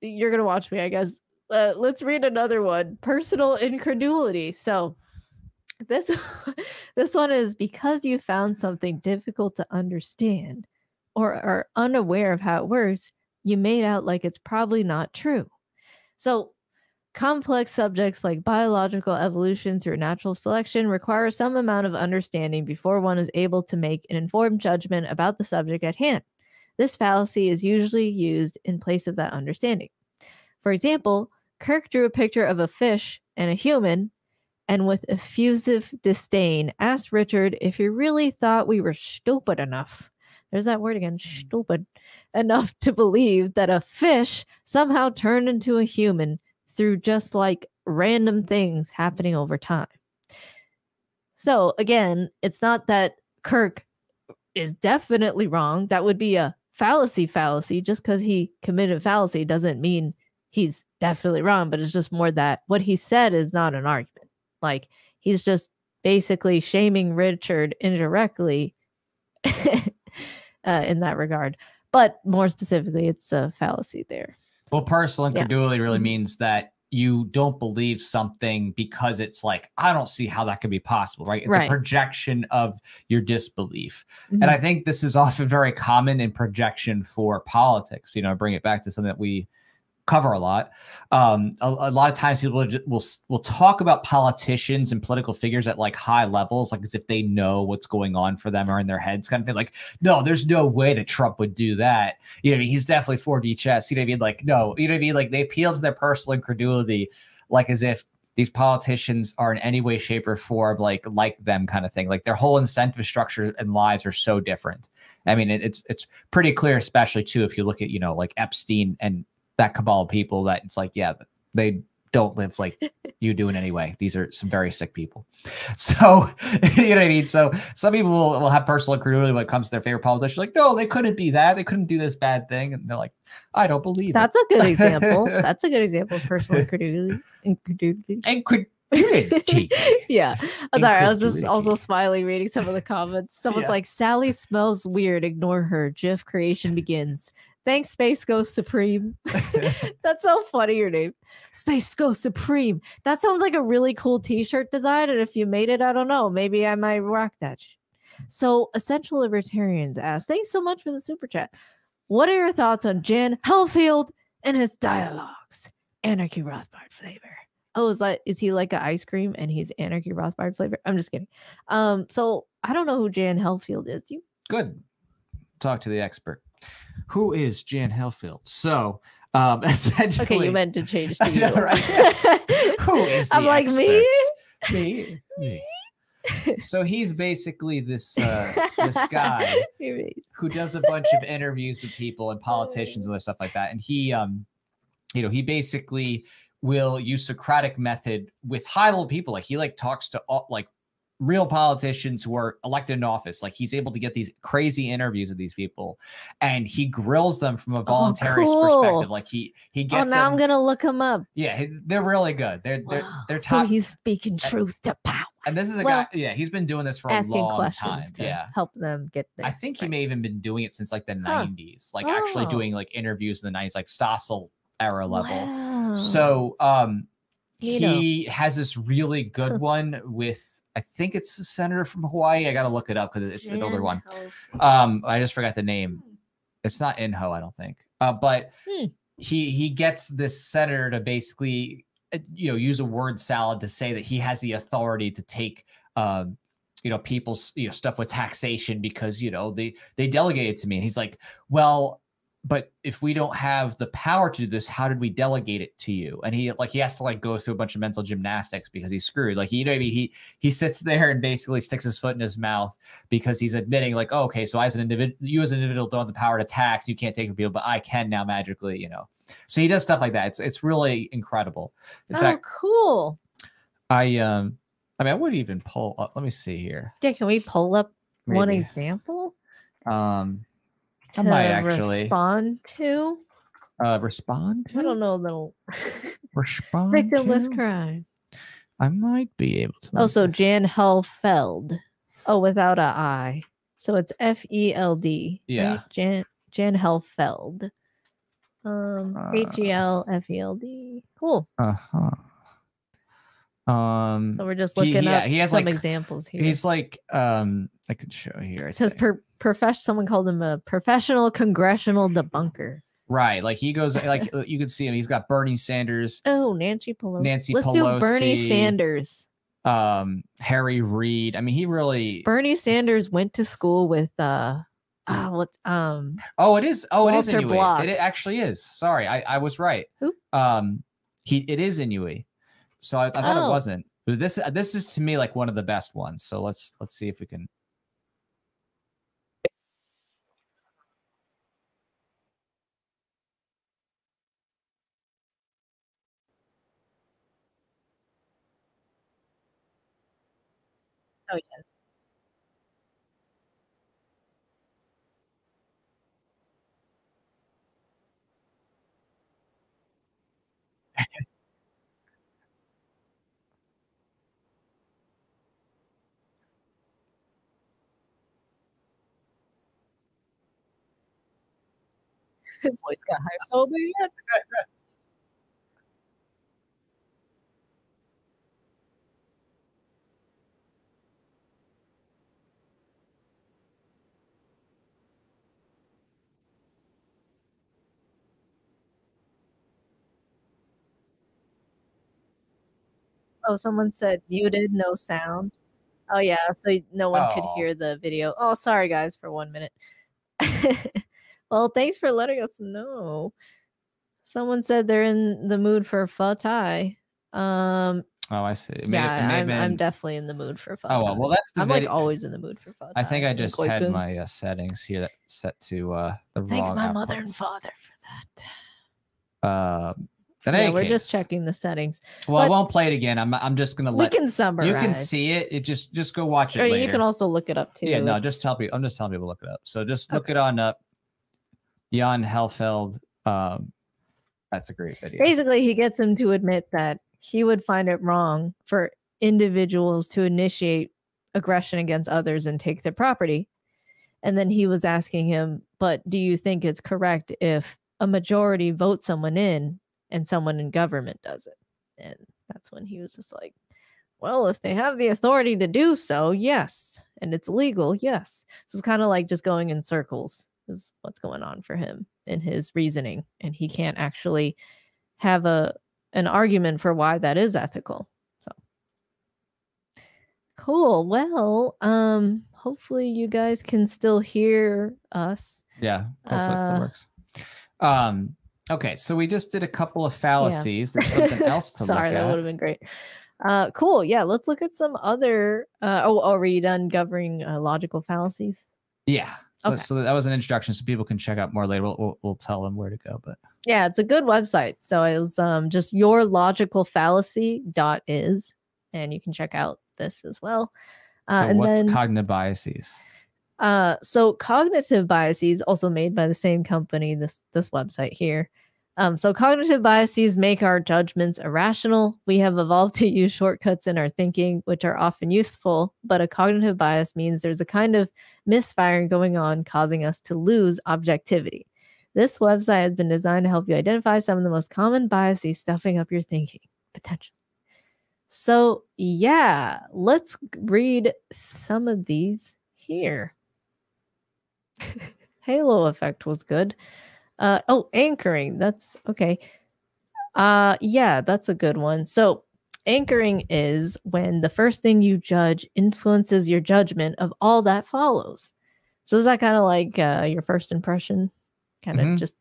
You're gonna watch me, I guess. Uh, let's read another one. Personal incredulity. So this *laughs* this one is because you found something difficult to understand or are unaware of how it works, you made out like it's probably not true. So Complex subjects like biological evolution through natural selection require some amount of understanding before one is able to make an informed judgment about the subject at hand. This fallacy is usually used in place of that understanding. For example, Kirk drew a picture of a fish and a human and with effusive disdain asked Richard if he really thought we were stupid enough. There's that word again, hmm. stupid enough to believe that a fish somehow turned into a human through just like random things happening over time. So again, it's not that Kirk is definitely wrong. That would be a fallacy fallacy. Just because he committed a fallacy doesn't mean he's definitely wrong, but it's just more that what he said is not an argument. Like he's just basically shaming Richard indirectly *laughs* uh, in that regard. But more specifically, it's a fallacy there. Well, personal incredulity yeah. really mm-hmm. means that you don't believe something because it's like I don't see how that could be possible, right? It's right. a projection of your disbelief. Mm-hmm. And I think this is often very common in projection for politics. You know, bring it back to something that we cover a lot. Um, a, a, lot of times people will will talk about politicians and political figures at like high levels, like as if they know what's going on for them or in their heads, kind of thing. Like, no, there's no way that Trump would do that. You know, he's definitely for DHS. You know what I mean? Like, no, you know what I mean? Like they appeal to their personal incredulity, like as if these politicians are in any way, shape, or form like like them, kind of thing. Like their whole incentive structures and lives are so different. I mean, it, it's it's pretty clear, especially too, if you look at you know like Epstein and that cabal of people that it's like, yeah, they don't live like *laughs* you do in any way. These are some very sick people. *laughs* So, *laughs* you know what I mean? So, some people will, will have personal incredulity when it comes to their favorite politician. Like, no, they couldn't be that. They couldn't do this bad thing. And they're like, I don't believe That's it. a good example. That's a good example of personal incredulity. Incredulity. Yeah. I'm sorry. I was just also smiling reading some of the comments. Someone's yeah. like, Sally smells weird. Ignore her. GIF creation begins. Thanks, Space Ghost Supreme. *laughs* That's so funny, your name. Space Ghost Supreme. That sounds like a really cool t shirt design. And if you made it, I don't know. Maybe I might rock that. So, Essential Libertarians ask, Thanks so much for the super chat. What are your thoughts on Jan Helfield and his dialogues? Anarchy Rothbard flavor. Oh, is that is he like an ice cream and he's Anarchy Rothbard flavor? I'm just kidding. Um, so I don't know who Jan Helfield is. You good. Talk to the expert who is Jan Helfield? So, um, *laughs* essentially, okay, you meant to change to *laughs* you, know, right? *laughs* who is? I'm like me, me, me. so he's basically this uh, this guy who does a bunch of interviews with people and politicians and other stuff like that, and he um, you know, he basically will use Socratic method with high level people. Like he like talks to all like real politicians who are elected in office. Like he's able to get these crazy interviews with these people, and he grills them from a voluntary Oh, cool. perspective. Like he he Oh, gets. now I'm gonna look him up. Yeah, they're really good. They're they're Wow. they're So he's speaking truth to power, and this is a well, guy. Yeah, he's been doing this for a long time. to Yeah. help them get there. I think he may even been doing it since like the Huh. 90s, like actually Oh. doing like interviews in the 90s, like Stossel era level. Wow. So um He has this really good one with I think it's a senator from Hawaii. I gotta look it up because it's an older one. Um I just forgot the name. It's not Inouye, I don't think. Uh but Hmm. he he gets this senator to basically uh, you know use a word salad to say that he has the authority to take um you know people's you know stuff with taxation because you know they they delegate it to me and he's like well but if we don't have the power to do this how did we delegate it to you? And he like he has to like go through a bunch of mental gymnastics because he's screwed. Like he maybe he he sits there and basically sticks his foot in his mouth because he's admitting like oh, okay so I as an individual you as an individual don't have the power to tax you can't take from people but i can now magically you know? So he does stuff like that. It's it's really incredible. In oh, fact cool. i um i mean i would even pull up let me see here. Yeah, can we pull up one example? Um to I might actually respond to? uh respond to? I don't know. That'll *laughs* respond victimless to? crime. I might be able to. Oh, so Jan Helfeld. Oh, without a I. So it's F E L D. Yeah. right? Jan Jan Helfeld. Um, Uh, H E L F E L D. Cool. uh huh. Um, So we're just he- looking yeah, up he has, some like- examples here. he's like, um, I could show here. I it says per profession. Someone called him a professional congressional debunker. right, like he goes, like *laughs* you can see him. He's got Bernie Sanders, Oh, Nancy Pelosi. Nancy Let's do Bernie Sanders. um, Harry Reid. I mean, he really. Bernie Sanders went to school with uh, ah, what's um, Oh, it is. Oh, it is Walter Block. It, it actually is. Sorry, I, I was right. Who? Um, he it is Inouye. So I, I thought Oh. it wasn't. But this this is to me like one of the best ones. So let's let's see if we can. Oh yes. *laughs* His voice got higher so *laughs* oh, bad. Oh, someone said muted, no sound. Oh yeah, so no one could Oh. hear the video. Oh, sorry guys for one minute. *laughs* well, thanks for letting us know. Someone said they're in the mood for pho thai. Um, Oh, I see. It yeah, it may I'm, I'm definitely in the mood for pho Oh well, well that's the I'm like always in the mood for pho thai. I think I just had my uh, settings here that set to uh the Thank wrong. my mother and father for that. Um, in Yeah, we're just checking the settings. Well, I won't play it again. I'm I'm just gonna We let can summarize. you can see it. It just just go watch it Or later. you can also look it up too. yeah, no, It's- just tell people. I'm just telling people to look it up. So just look Okay. it on up. Jan Helfeld. Um, that's a great video. basically he gets him to admit that he would find it wrong for individuals to initiate aggression against others and take their property and then he was asking him but do you think it's correct if a majority votes someone in and someone in government does it. And that's when he was just like well if they have the authority to do so yes and it's legal yes. So it's kind of like just going in circles is what's going on for him in his reasoning and he can't actually have a an argument for why that is ethical so. Cool well um hopefully you guys can still hear us. Yeah, hopefully it Uh, still works. Um, okay, so we just did a couple of *laughs* fallacies. There's something else to sorry that would have been great uh cool yeah let's look at some other uh oh, oh were you done governing uh, logical fallacies Yeah. So- Okay. So that was an introduction, so people can check out more later. We'll, we'll, we'll tell them where to go. But yeah it's a good website so it was um just your logical fallacy dot is and you can check out this as well Uh, so and what's then, cognitive biases? Uh, so cognitive biases, also made by the same company, this this website here. Um, so cognitive biases make our judgments irrational. We have evolved to use shortcuts in our thinking, which are often useful, but a cognitive bias means there's a kind of misfiring going on, causing us to lose objectivity. This website has been designed to help you identify some of the most common biases stuffing up your thinking potential. So, yeah, let's read some of these here. Halo effect was good. Uh oh, anchoring. That's okay. Uh yeah, that's a good one. So, anchoring is when the first thing you judge influences your judgment of all that follows. So is that kind of like uh, your first impression? Kind of Mhm. just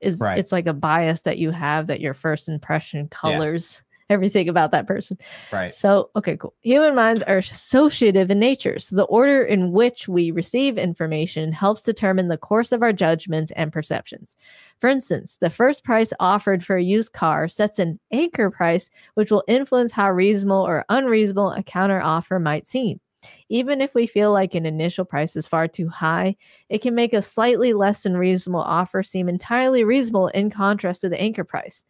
is Right. it's like a bias that you have that your first impression colors everything about that person. Right. So, okay, cool. Human minds are associative in nature. So, the order in which we receive information helps determine the course of our judgments and perceptions. For instance, the first price offered for a used car sets an anchor price, which will influence how reasonable or unreasonable a counter offer might seem. Even if we feel like an initial price is far too high, it can make a slightly less than reasonable offer seem entirely reasonable in contrast to the anchor price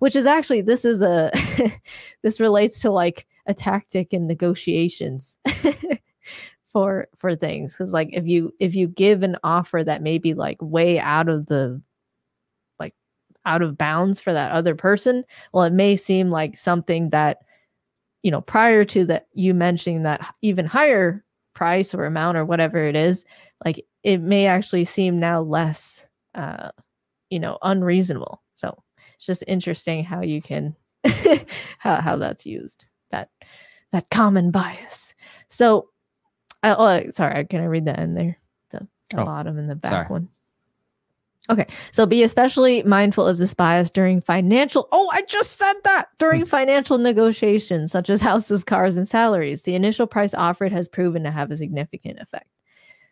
which is actually this is a *laughs* this relates to like a tactic in negotiations *laughs* for for things. Because like if you if you give an offer that may be like way out of the like out of bounds for that other person well it may seem like something that you know prior to that you mentioning that even higher price or amount or whatever it is like it may actually seem now less uh you know unreasonable. so it's just interesting how you can *laughs* how, how that's used that that common bias. So uh, oh sorry can i read that in there? The, the Oh, bottom and the back sorry. one. Okay so be especially mindful of this bias during financial oh i just said that during financial negotiations such as houses cars and salaries. The initial price offered has proven to have a significant effect.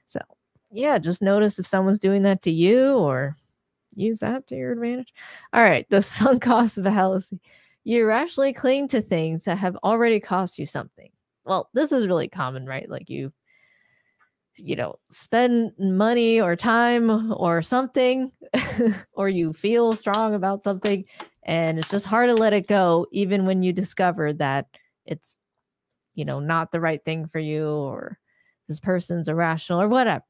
So yeah just notice if someone's doing that to you or use that to your advantage. All right, the *laughs* sunk cost fallacy. You irrationally cling to things that have already cost you something. Well, this is really common, right? Like you, you know, spend money or time or something, *laughs* or you feel strong about something, and it's just hard to let it go, even when you discover that it's, you know, not the right thing for you, or this person's irrational, or whatever.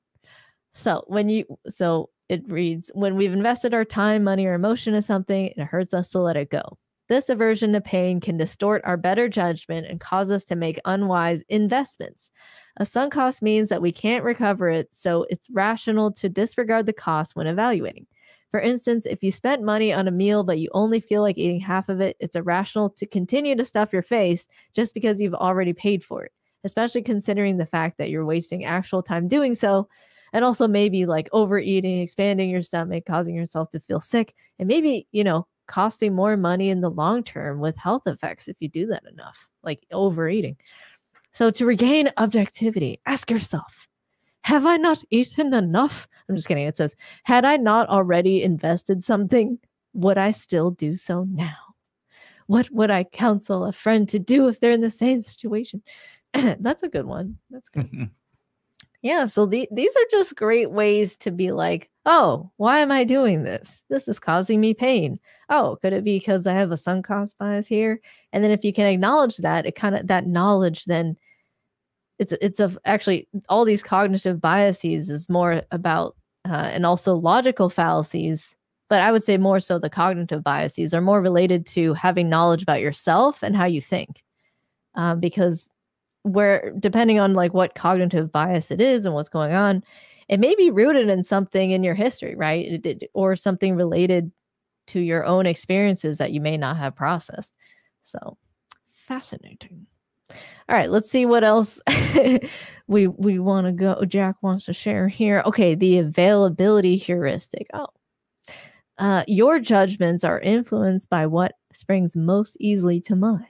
So when you, so it reads when we've invested our time money or emotion in something it hurts us to let it go. This aversion to pain can distort our better judgment and cause us to make unwise investments. A sunk cost means that we can't recover it so it's rational to disregard the cost when evaluating. For instance if you spent money on a meal but you only feel like eating half of it it's irrational to continue to stuff your face just because you've already paid for it especially considering the fact that you're wasting actual time doing so and also maybe like overeating, expanding your stomach, causing yourself to feel sick, and maybe, you know, costing more money in the long term with health effects if you do that enough, like overeating. So, to regain objectivity, ask yourself, have I not eaten enough? I'm just kidding. It says, had I not already invested something, would I still do so now? What would I counsel a friend to do if they're in the same situation? *clears throat* That's a good one. That's good. *laughs* *laughs* Yeah, so the, these are just great ways to be like, oh, why am I doing this? This is causing me pain. Oh, could it be because I have a sunk cost bias here? And then if you can acknowledge that, it kind of that knowledge then it's it's of actually all these cognitive biases is more about uh, and also logical fallacies. But I would say more so the cognitive biases are more related to having knowledge about yourself and how you think, uh, because where depending on like what cognitive bias it is and what's going on it may be rooted in something in your history right? It, or something related to your own experiences that you may not have processed. So fascinating. All right let's see what else *laughs* we we want to go jack wants to share here. Okay the availability heuristic. Oh. Uh, your judgments are influenced by what springs most easily to mind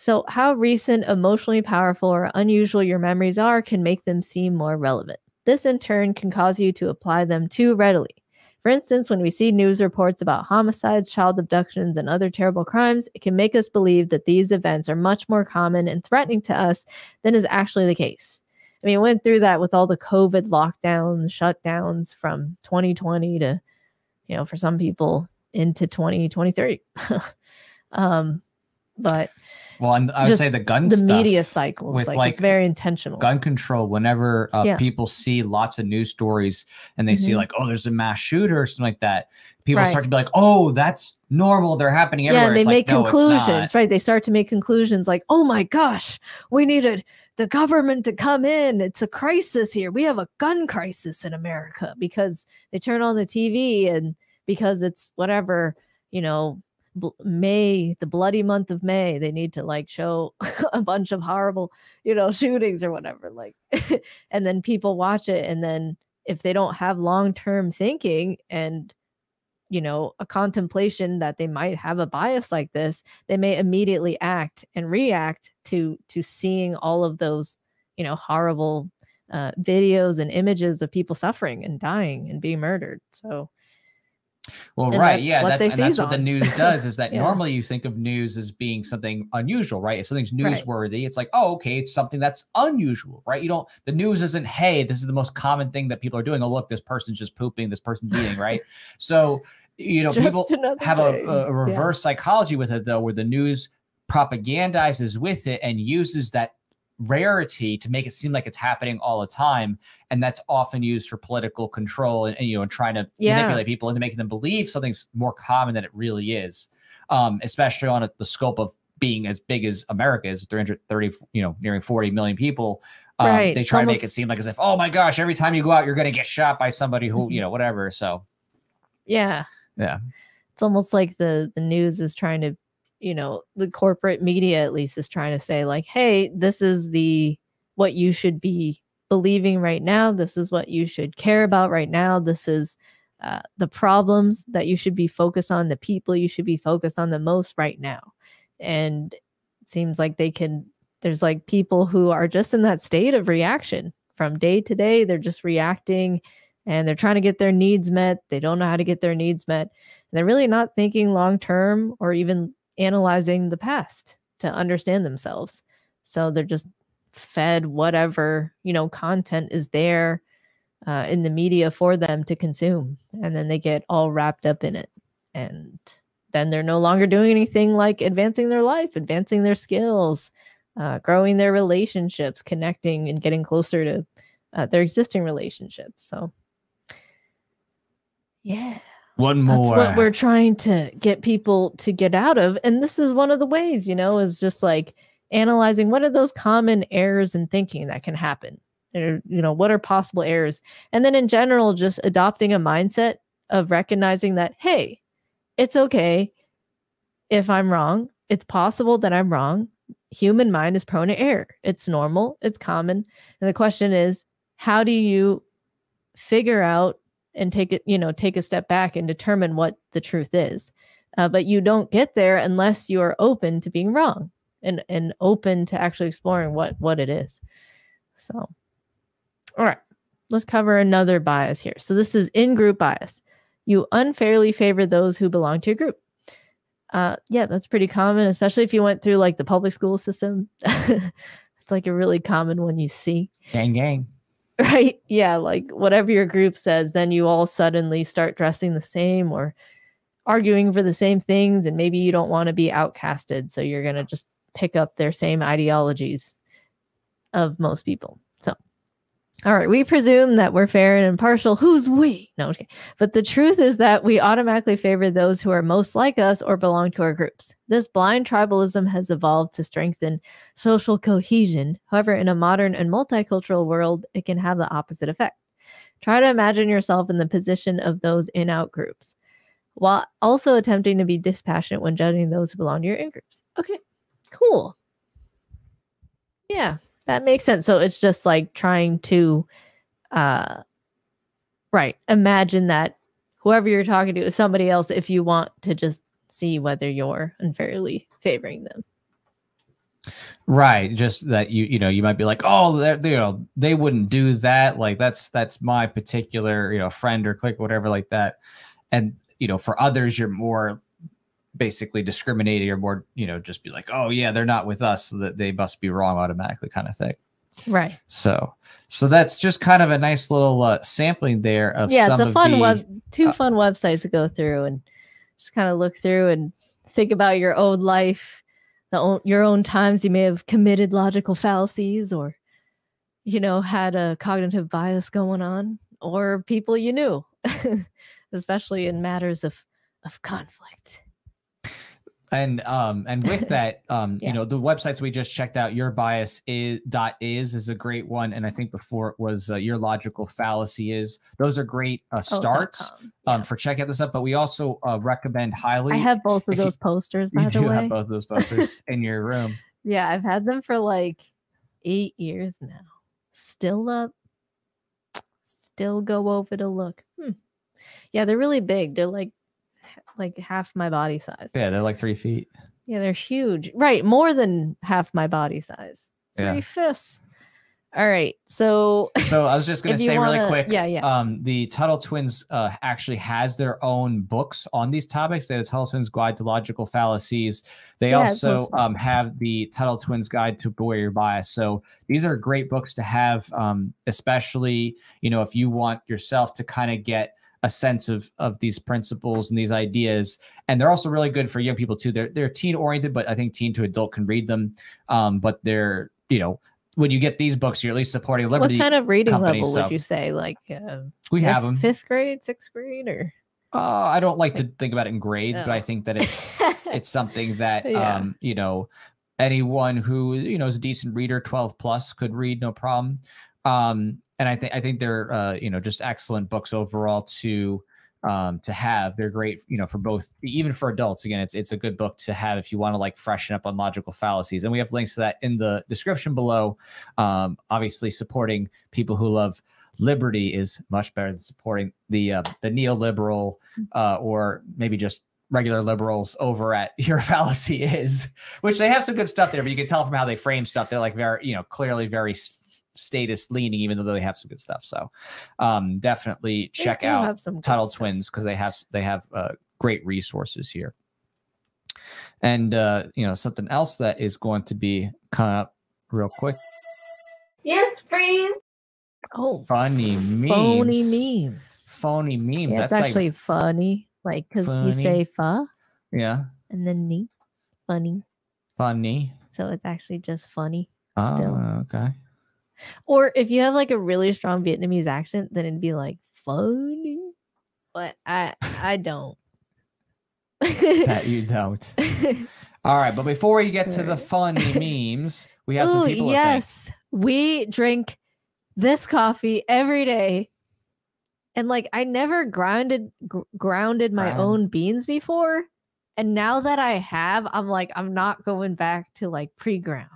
so, how recent, emotionally powerful, or unusual your memories are can make them seem more relevant. This, in turn, can cause you to apply them too readily. For instance, when we see news reports about homicides, child abductions, and other terrible crimes, it can make us believe that these events are much more common and threatening to us than is actually the case. I mean, we went through that with all the COVID lockdowns, shutdowns from 2020 to, you know, for some people into 2023. *laughs* um, but well, and I would say the gun the media cycles, with, like, like, it's very intentional. gun control. Whenever uh, Yeah. people see lots of news stories and they see Mhm. like, oh, there's a mass shooter or something like that, people Right. start to be like, oh, that's normal. They're happening yeah, they It's make like, conclusions, not. right? They start to make conclusions like, "Oh my gosh, we needed the government to come in. It's a crisis here. We have a gun crisis in America because they turn on the TV and because it's whatever, you know, May, the bloody month of May, they need to like show *laughs* a bunch of horrible, you know, *laughs* shootings or whatever. Like, *laughs* and then people watch it, and then if they don't have long term thinking and you know a contemplation that they might have a bias like this they may immediately act and react to to seeing all of those you know horrible uh, videos and images of people suffering and dying and being murdered so Well, And right, that's yeah, that's and that's seize what the news *laughs* does. Is that Yeah. normally you think of news as being something unusual, right? If something's Right. newsworthy, it's like, oh, okay, it's something that's unusual, right? You don't. The news isn't, hey, this is the most common thing that people are doing. Oh, look, this person's just pooping, this person's eating, right? *laughs* So you know, people just another have a, a, a Yeah. reverse psychology with it though, where the news propagandizes with it and uses that rarity to make it seem like it's happening all the time and that's often used for political control and, and, you know and trying to Yeah. manipulate people into making them believe something's more common than it really is um especially on a, the scope of being as big as america is 330 you know nearing 40 million people um, Right. they try to make it seem like as if oh my gosh every time you go out you're going to get shot by somebody who Mhm. you know whatever so yeah Yeah. it's almost like the the news is trying to you know the corporate media at least is trying to say like hey this is the what you should be believing right now. This is what you should care about right now. This is uh, the problems that you should be focused on the people you should be focused on the most right now. And it seems like they can there's like people who are just in that state of reaction from day to day. They're just reacting and they're trying to get their needs met. They don't know how to get their needs met. And they're really not thinking long term or even analyzing the past to understand themselves. So they're just fed whatever, you know, content is there uh, in the media for them to consume. And then they get all wrapped up in it. And then they're no longer doing anything like advancing their life, advancing their skills, uh, growing their relationships, connecting and getting closer to uh, their existing relationships. So, yeah. One more. That's what we're trying to get people to get out of. And this is one of the ways, you know, is just like analyzing what are those common errors in thinking that can happen? Or, you know, what are possible errors? And then in general, just adopting a mindset of recognizing that, hey, it's okay if I'm wrong. It's possible that I'm wrong. Human mind is prone to error. It's normal, it's common. And the question is, how do you figure out and take it, you know, take a step back and determine what the truth is. Uh, but you don't get there unless you are open to being wrong and and open to actually exploring what what it is. So, all right, let's cover another bias here. So this is in group bias. You unfairly favor those who belong to your group. Uh, yeah, that's pretty common, especially if you went through like the public school system. *laughs* it's like a really common one you see gang gang *laughs* right. Yeah like whatever your group says then you all suddenly start dressing the same or arguing for the same things and maybe you don't want to be outcasted so you're going to just pick up their same ideologies of most people all right we presume that we're fair and impartial who's we no okay but the truth is that we automatically favor those who are most like us or belong to our groups this blind tribalism has evolved to strengthen social cohesion. However, in a modern and multicultural world, it can have the opposite effect. Try to imagine yourself in the position of those in out groups while also attempting to be dispassionate when judging those who belong to your in groups. Okay, cool. Yeah, that makes sense. So it's just like trying to, uh, right, imagine that whoever you're talking to is somebody else if you want to just see whether you're unfairly favoring them. Right. Just that you, you know, you might be like, oh, you know, they wouldn't do that. Like that's that's my particular, you know, friend or clique, whatever, like that. And you know, for others, you're more basically discriminating or more, you know, just be like, oh yeah, they're not with us, so that they must be wrong automatically, kind of thing. Right. So, so that's just kind of a nice little uh, sampling there of yeah, it's a fun the- web, two uh, fun websites to go through and just kind of look through and think about your own life, the own, your own times you may have committed logical fallacies or, you know, had a cognitive bias going on, or people you knew, *laughs* especially in matters of of conflict. And um and with *laughs* that um Yeah. you know the websites we just checked out your bias is dot is is a great one and i think before it was uh, your logical fallacy is those are great uh, Oh, starts um for check out this up but we also uh, recommend highly I have both of if you- those posters, *laughs* you the do way. have both of those posters *laughs* in your room Yeah, I've had them for like eight years now. Still up. Still go over to look. Hmm. Yeah, they're really big. They're like like half my body size. yeah they're like three feet Yeah, they're huge. Right, more than half my body size. Three Yeah. fists. All right. So so i was just *laughs* gonna say really wanna- quick yeah, yeah. um the tuttle twins uh actually has their own books on these topics they have the tuttle twins guide to logical fallacies they Yeah, also um have the tuttle twins guide to beware your bias so these are great books to have um especially you know if you want yourself to kind of get a sense of of these principles and these ideas and they're also really good for young people too they're they're teen oriented but i think teen to adult can read them um but they're you know when you get these books you're at least supporting liberty what kind of reading company, level so- would you say? Like uh, we have them Fifth grade, sixth grade, or Uh, I don't like to think about it in grades, but I Oh. think that it's *laughs* it's something that Yeah. um, you know anyone who you know is a decent reader, twelve plus, could read no problem. Um, and I think I think they're uh, you know just excellent books overall to um, to have. They're great, you know, for both even for adults. Again, it's it's a good book to have if you want to like freshen up on logical fallacies. And we have links to that in the description below. Um, obviously, supporting people who love liberty is much better than supporting the uh, the neoliberal uh, or maybe just regular liberals over at *laughs* your fallacy is, which they have some good stuff there, but you can tell from how they frame stuff, they're like very, you know, clearly very s- status leaning, even though they have some good stuff. So um, definitely check out have some good Tuttle stuff. Twins because they have they have uh, great resources here. And uh, you know something else that is going to be coming up real quick. Yes, freeze. Oh, Funny memes. phony memes. Phony meme. Yeah, That's it's like actually funny. Like, because you say fa yeah, and then ni, funny. funny. So it's actually just funny. Still. Oh, okay. Or if you have like a really strong Vietnamese accent, then it'd be like funny. But I I don't. That you don't. All right, but before you get to the funny memes, we have some people. yes, we drink this coffee every day, and like I never grounded gr- grounded my Ground. own beans before, and now that I have, I'm like I'm not going back to like pre-ground.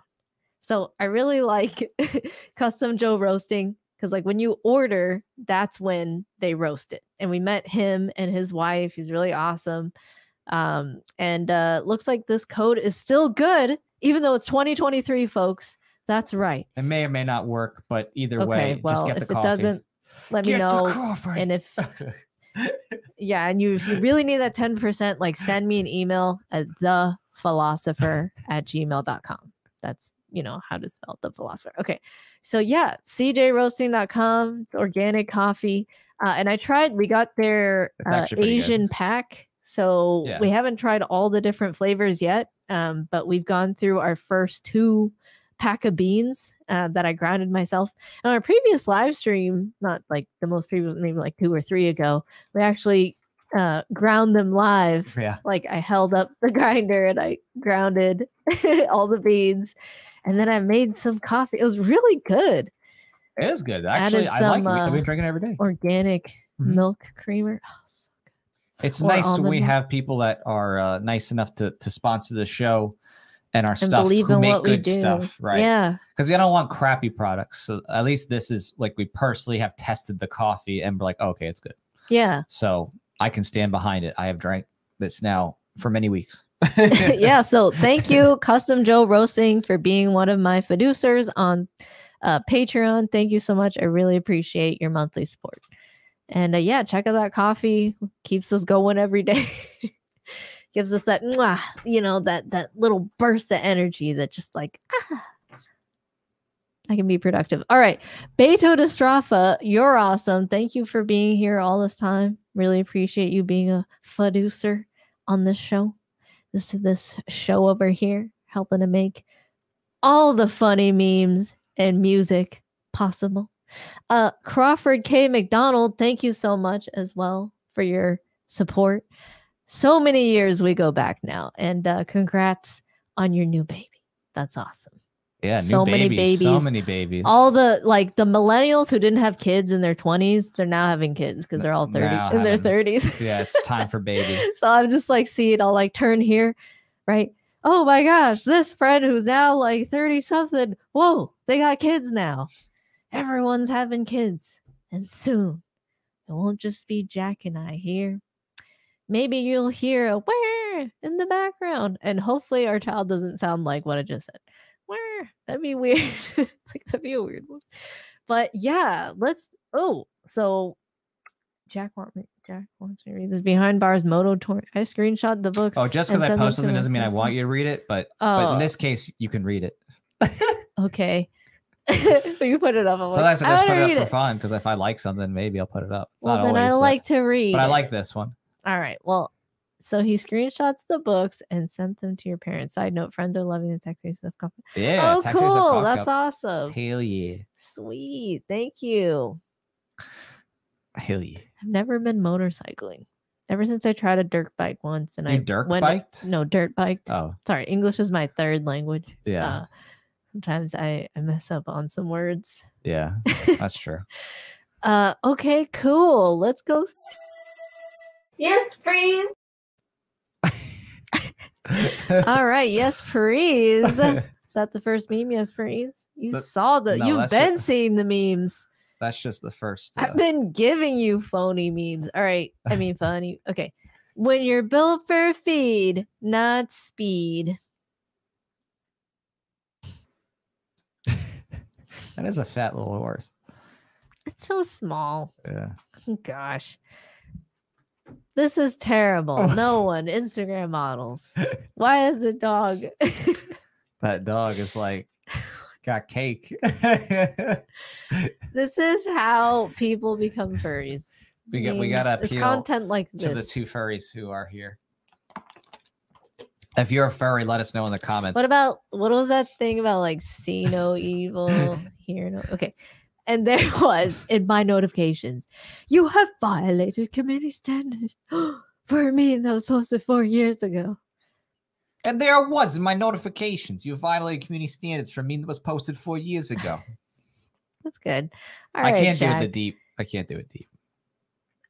So I really like *laughs* Custom Joe roasting because like when you order, that's when they roast it. And we met him and his wife. He's really awesome. Um, and uh looks like this code is still good, even though it's 2023, folks. That's right. It may or may not work, but either Okay, way, well, just get if the it doesn't, let Get me know. coffee. And if *laughs* yeah, and you if you really need that 10%, like send me an email at the pholosopher at gmail.com. That's you know how to spell the pholosopher. Okay. So yeah, cjroasting.com. It's organic coffee. Uh, and I tried, we got their uh. Asian pack. So Yeah. we haven't tried all the different flavors yet. Um, but we've gone through our first two pack of beans uh, that I grounded myself. On our previous live stream, not like the most previous, maybe like two or three ago, we actually uh, ground them live. yeah, Like I held up the *laughs* grinder and I grounded *laughs* all the beans, and then I made some coffee. It was really good, it is good. Added Actually, I like it. some, I've been drinking every day. organic Mhm. milk creamer. Oh, so It's or nice when we milk. have people that are uh, nice enough to to sponsor the show and our and stuff believe who in make good stuff, right? Yeah, Because I don't want crappy products. So at least this is like we personally have tested the coffee and we're like, oh, okay, it's good. yeah. So I can stand behind it. I have drank this now for many weeks. *laughs* yeah. So thank you, *laughs* Custom Joe Roasting, for being one of my producers on uh, Patreon. Thank you so much. I really appreciate your monthly support. And uh, yeah, check out that coffee. Keeps us going every day. *laughs* Gives us that, mwah, you know, that that little burst of energy that just like, ah, I can be productive. All right, Beto de Strafa, you're awesome. Thank you for being here all this time. Really appreciate you being a producer on this show. This this show over here, helping to make all the funny memes and music possible. Uh, Crawford K. McDonald, thank you so much as well for your support. So many years we go back now, and uh, congrats on your new baby. That's awesome. Yeah, So many babies, So many babies. All the like the millennials who didn't have kids in their 20s, they're now having kids because they're all 30 Now in their 30s. *laughs* yeah, it's time for baby. *laughs* so I'm just like seeing I'll like turn here, right? Oh my gosh, this friend who's now like 30 something. Whoa, they got kids now. Everyone's having kids. And soon it won't just be Jack and I here. Maybe you'll hear a where in the background. And hopefully our child doesn't sound like what I just said. That'd be weird. *laughs* like that'd be a weird one. But yeah, let's oh, so Jack want me Jack wants me to read this behind bars moto tour. I screenshot the books. Oh, just because I posted it doesn't mean I want you to read it, but, but Oh. in this case, you can read it. Okay. *laughs* *laughs* you put it up. I'm So like, that's I just put it up for fun because if I like something, maybe I'll put it up. It's Well, not then I but- like to read. but I like this one. All right. Well, so he screenshots the books and sent them to your parents. Side note: Friends are loving the texting stuff. Company. Yeah. oh, Texas cool! cock That's up. awesome. Hell yeah. Sweet. Thank you. Hell yeah. I've never been motorcycling. Ever since I tried a dirt bike once, and You I dirt went- biked? No, dirt biked. Oh, Sorry, English is my third language. yeah. Uh, sometimes I, I mess up on some words. yeah. *laughs* That's true. Uh, okay, cool. Let's go. Yes, freeze. *laughs* All right. Yes, please. *laughs* Is that the first meme? Yes, please. You The- saw the. no, you've been it. seeing the memes. That's just the first. uh, I've been giving you phony memes. All right. I mean, *laughs* funny. Okay. When you're built for feed, not speed. that is a fat little horse. It's so small. Yeah. Gosh. This is terrible. Oh. No one. Instagram models. Why is the dog? *laughs* That dog is like got cake. *laughs* this is how people become furries. We got- we appeal content like this. to the two furries who are here. If you're a furry, let us know in the comments. What about what was that thing about like see no evil, *laughs* hear no? Okay. And there *laughs* was in my notifications, you have violated community standards *gasps* for a meme that was posted four years ago. And there was in my notifications. You violated community standards for me that was posted four years ago. *laughs* That's good. All I right, can't do it the deep. I can't do it deep.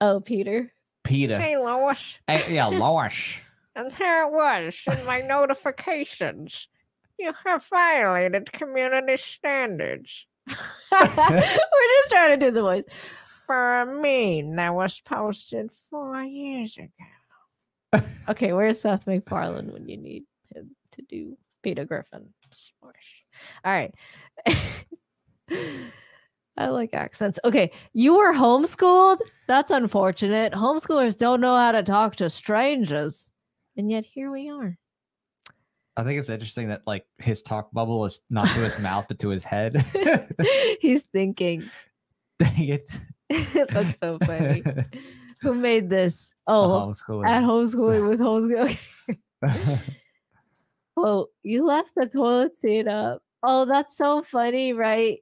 Oh, Peter. Peter. Hey, Lois. Hey, yeah, Lois. *laughs* And there it was in my notifications. You have violated community standards. *laughs* We're just trying to do the voice. For meme that was posted four years ago. *laughs* okay, where's Seth MacFarlane when you need him to do Peter Griffin? All right. *laughs* I like accents. Okay, you were homeschooled? That's unfortunate. Homeschoolers don't know how to talk to strangers. And yet here we are. I think it's interesting that like his talk bubble is not to his mouth but to his head. *laughs* He's thinking. *laughs* Dang it. *laughs* That's so funny. Who made this? Oh, homeschooler. at homeschooling with homeschooling. Oh, you left the toilet seat up. Oh, that's so funny, right?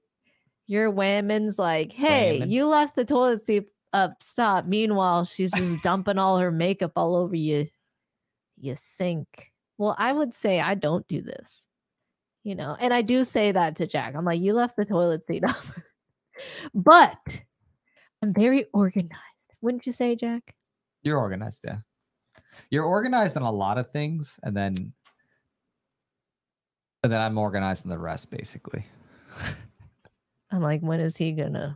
Your whammon's like, hey, Whammon. you left the toilet seat up. Stop. Meanwhile, she's just dumping all her makeup all over you. You sink. Well, I would say I don't do this, you know, and I do say that to Jack. I'm like, you left the toilet seat *laughs* up, but I'm very organized. Wouldn't you say, Jack? You're organized, yeah. You're organized on a lot of things, and then and then I'm organized in the rest, basically. I'm like, when is he gonna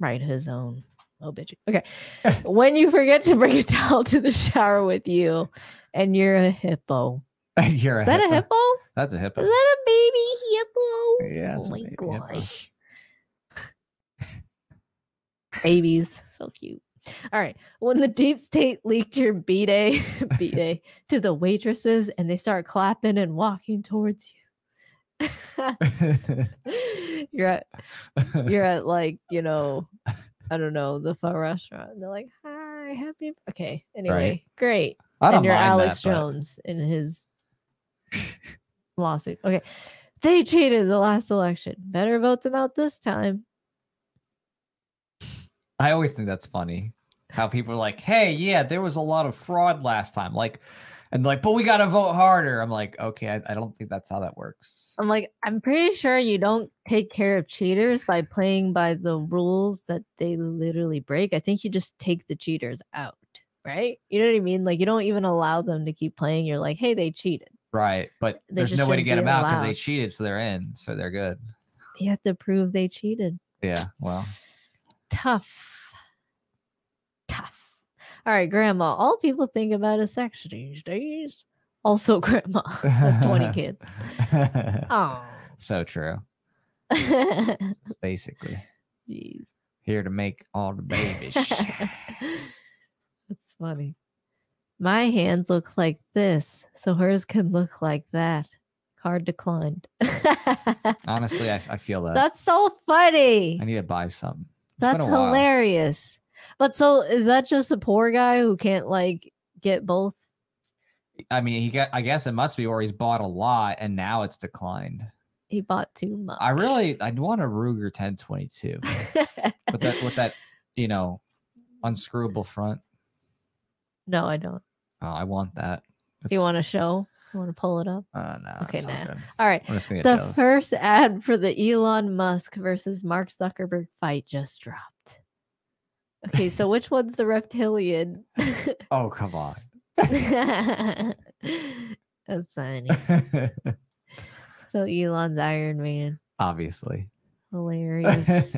write his own oh, obituary? Okay. *laughs* when you forget to bring a towel to the shower with you and you're a hippo, *laughs* You're Is that a hippo? That's a hippo. Is that a baby hippo? Yeah, oh my gosh. Babies, so cute. All right. When the deep state leaked your B day, *laughs* B day to the waitresses and they start clapping and walking towards you. *laughs* you're at you're at like, you know, I don't know, the pho restaurant. and They're like, hi, happy. Okay. Anyway, great. I don't and you're Alex that, but- Jones in his *laughs* lawsuit. Okay. They cheated the last election. Better vote them out this time. I always think that's funny. How people are like, "Hey, yeah, there was a lot of fraud last time," like, and like, but we got to vote harder. I'm like, okay, I, I don't think that's how that works. I'm like, I'm pretty sure you don't take care of cheaters by playing by the rules that they literally break. I think you just take the cheaters out, right? You know what I mean? Like, you don't even allow them to keep playing. You're like, hey, they cheated. Right, but They there's no way to get them out because they cheated, so they're in, so they're good. You have to prove they cheated. Yeah, well, Tough. Tough. All right, Grandma. All people think about is sex these days. Also, *laughs* Grandma has 20 *laughs* kids. Oh. *laughs* so true. Basically, Jeez. here to make all the babies. That's funny. My hands look like this, so hers can look like that. Card declined. Honestly, I, I feel *laughs* that. That's so funny. I need to buy something. It's That's a while. hilarious. But so is that just a poor guy who can't like get both? I mean, he got. I guess it must be, or he's bought a lot and now it's declined. He bought too much. I really, I'd want a Ruger 1022, but *laughs* that with that, you know, unscrewable front. No, I don't. Oh, I want that. You want to show? You want to pull it up? Uh, no. Okay, it's all. All right. I'm just gonna get The jealous. first ad for the Elon Musk versus Mark Zuckerberg fight just dropped. Okay, so which one's the reptilian? *laughs* Oh come on. *laughs* That's funny. *laughs* So Elon's Iron Man. Obviously. Hilarious.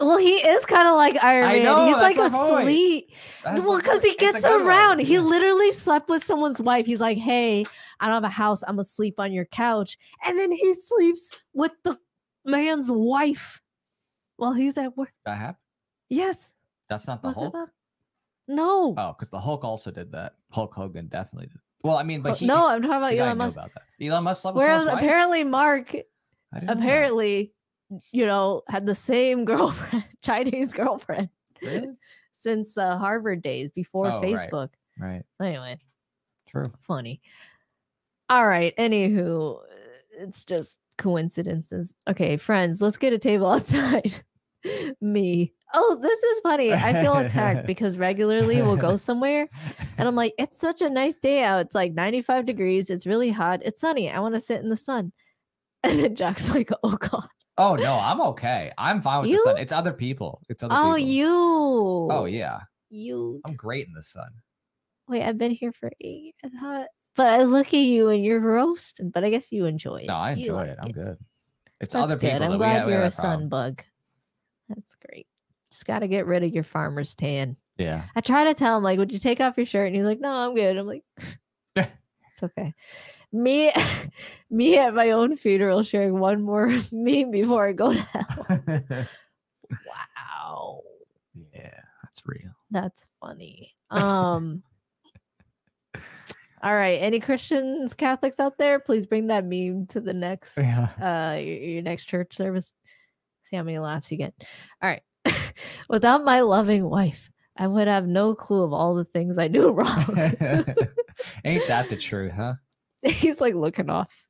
Well, he is kind of like Iron I Man. know, He's like that's a sleep. Well, because he gets one, around. He literally slept with someone's wife. He's like, "Hey, I don't have a house. I'm gonna sleep on your couch," and then he sleeps with the man's wife while he's at work. That happened. Yes. That's not the look Hulk. No. Oh, because the Hulk also did that. Hulk Hogan definitely did. Well, I mean, but he, no, I'm talking about Elon Musk. about that. Elon Musk slept with Whereas someone's wife? apparently Mark apparently, you know, had the same *laughs* girlfriend, Chinese girlfriend, Really? *laughs* since uh, Harvard days before Oh, right. Facebook. Right. Anyway, True. funny. All right. Anywho, it's just coincidences. Okay, friends, let's get a table *laughs* outside. Me. Oh, this is funny. I feel attacked because regularly we'll go somewhere and I'm like, it's such a nice day out. It's like 95 degrees. It's really hot. It's sunny. I want to sit in the sun. And then Jack's like, oh God. Oh no, I'm okay. I'm fine with the sun. It's other people. It's other Oh, people. Oh, you. Oh yeah. You. I'm great in the sun. Wait, I've been here for eight. I thought, but I look at you and you're roasting, but I guess you enjoy it. No, I enjoy like it. I'm good. It's That's other good. people. I'm glad have- you're a problem. sun bug. That's great. Just got to get rid of your farmer's tan. Yeah. I try to tell him, like, would you take off your shirt? And he's like, no, I'm good. I'm like, Yeah. *laughs* *laughs* it's okay. Me, *laughs* me at my own funeral sharing one more *laughs* meme before I go to hell. Wow. yeah, that's real. That's funny. Um *laughs* All right, any Christians, Catholics out there, please bring that meme to the next Yeah. uh your, your next church service. See how many laughs you get. All right. Without my loving wife, I would have no clue of all the things I do wrong. Ain't that the truth, huh? He's like looking off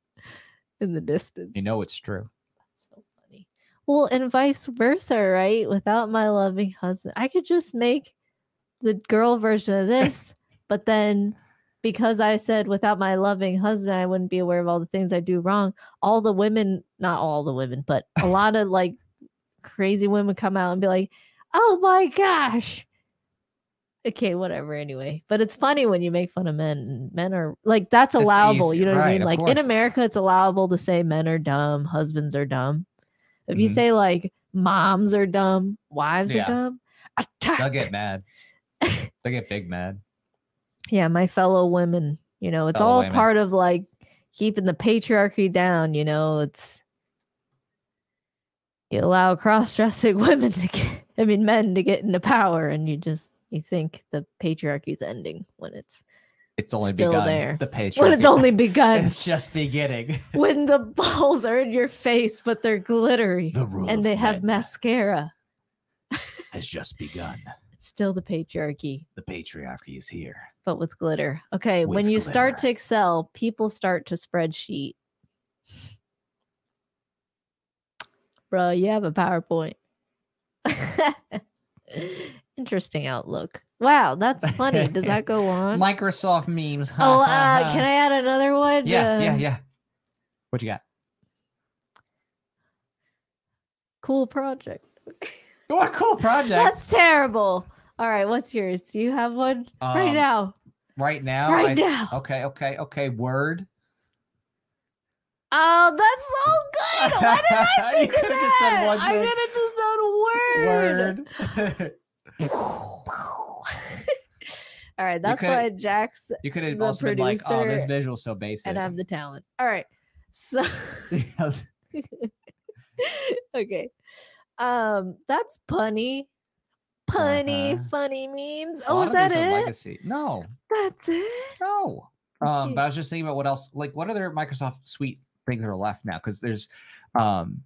in the distance. You know it's true. That's so funny. Well, and vice versa, right? Without my loving husband, I could just make the girl version of this, but then because I said without my loving husband, I wouldn't be aware of all the things I do wrong. All the women, not all the women, but a *laughs* lot of like crazy women come out and be like, oh my gosh. Okay, whatever. Anyway, but it's funny when you make fun of men. Men are like that's allowable. easy, You know what I mean? Like in. America, it's allowable to say men are dumb, husbands are dumb. If you Mhm. say like moms are dumb, wives Yeah. are dumb, attack. They'll get mad. *laughs* They'll get big mad. Yeah, my fellow women You know, it's Fellow all women. part of like keeping the patriarchy down. You know, it's you allow cross-dressing *laughs* women to get, I mean, men to get into power, and you just you think the patriarchy's ending when it's It's only Still begun. there. The patriarchy. when it's only *laughs* begun. It's just beginning. *laughs* when the balls are in your face, but they're glittery The and they have mascara. has just begun. *laughs* It's still the patriarchy, The patriarchy is here. but with glitter. Okay, when With you start to excel, people start to spreadsheet. Bro, you have a PowerPoint. Interesting outlook. Wow, that's funny. Does that *laughs* go on? Microsoft memes. oh, uh, can I add another one? Yeah, yeah, Uh, yeah. What you got? Cool project. *laughs* What cool project? That's terrible. All right, what's yours? Do you have one right Um, now? right now. right I- now. Okay, okay, okay. Word. Oh, that's so good. Why did I *laughs* You think of could've just done that? one I thing. could have just done word. Word. *laughs* All right, that's why Jack's you could have also been like, "Oh, this visual's so basic." and I'm the talent. All right, so *laughs* okay, um, that's punny, punny, Uh-huh. funny memes. A Oh, is that it? Legacy. No, That's it. no. Um, but I was just thinking about what else. Like, what other Microsoft Suite things are left now? Because there's, um,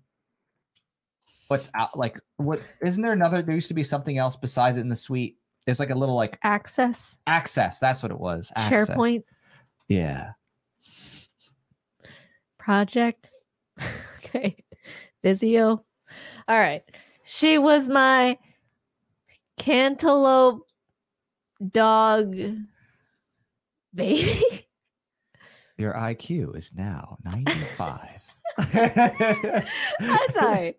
what's out? Like, what isn't there another? There used to be something else besides it in the suite. There's like a little like Access, access. That's what it was. Access. SharePoint Yeah. project. *laughs* okay, Visio. All right, she was my cantaloupe dog baby. *laughs* Your IQ is now 95. I'm sorry.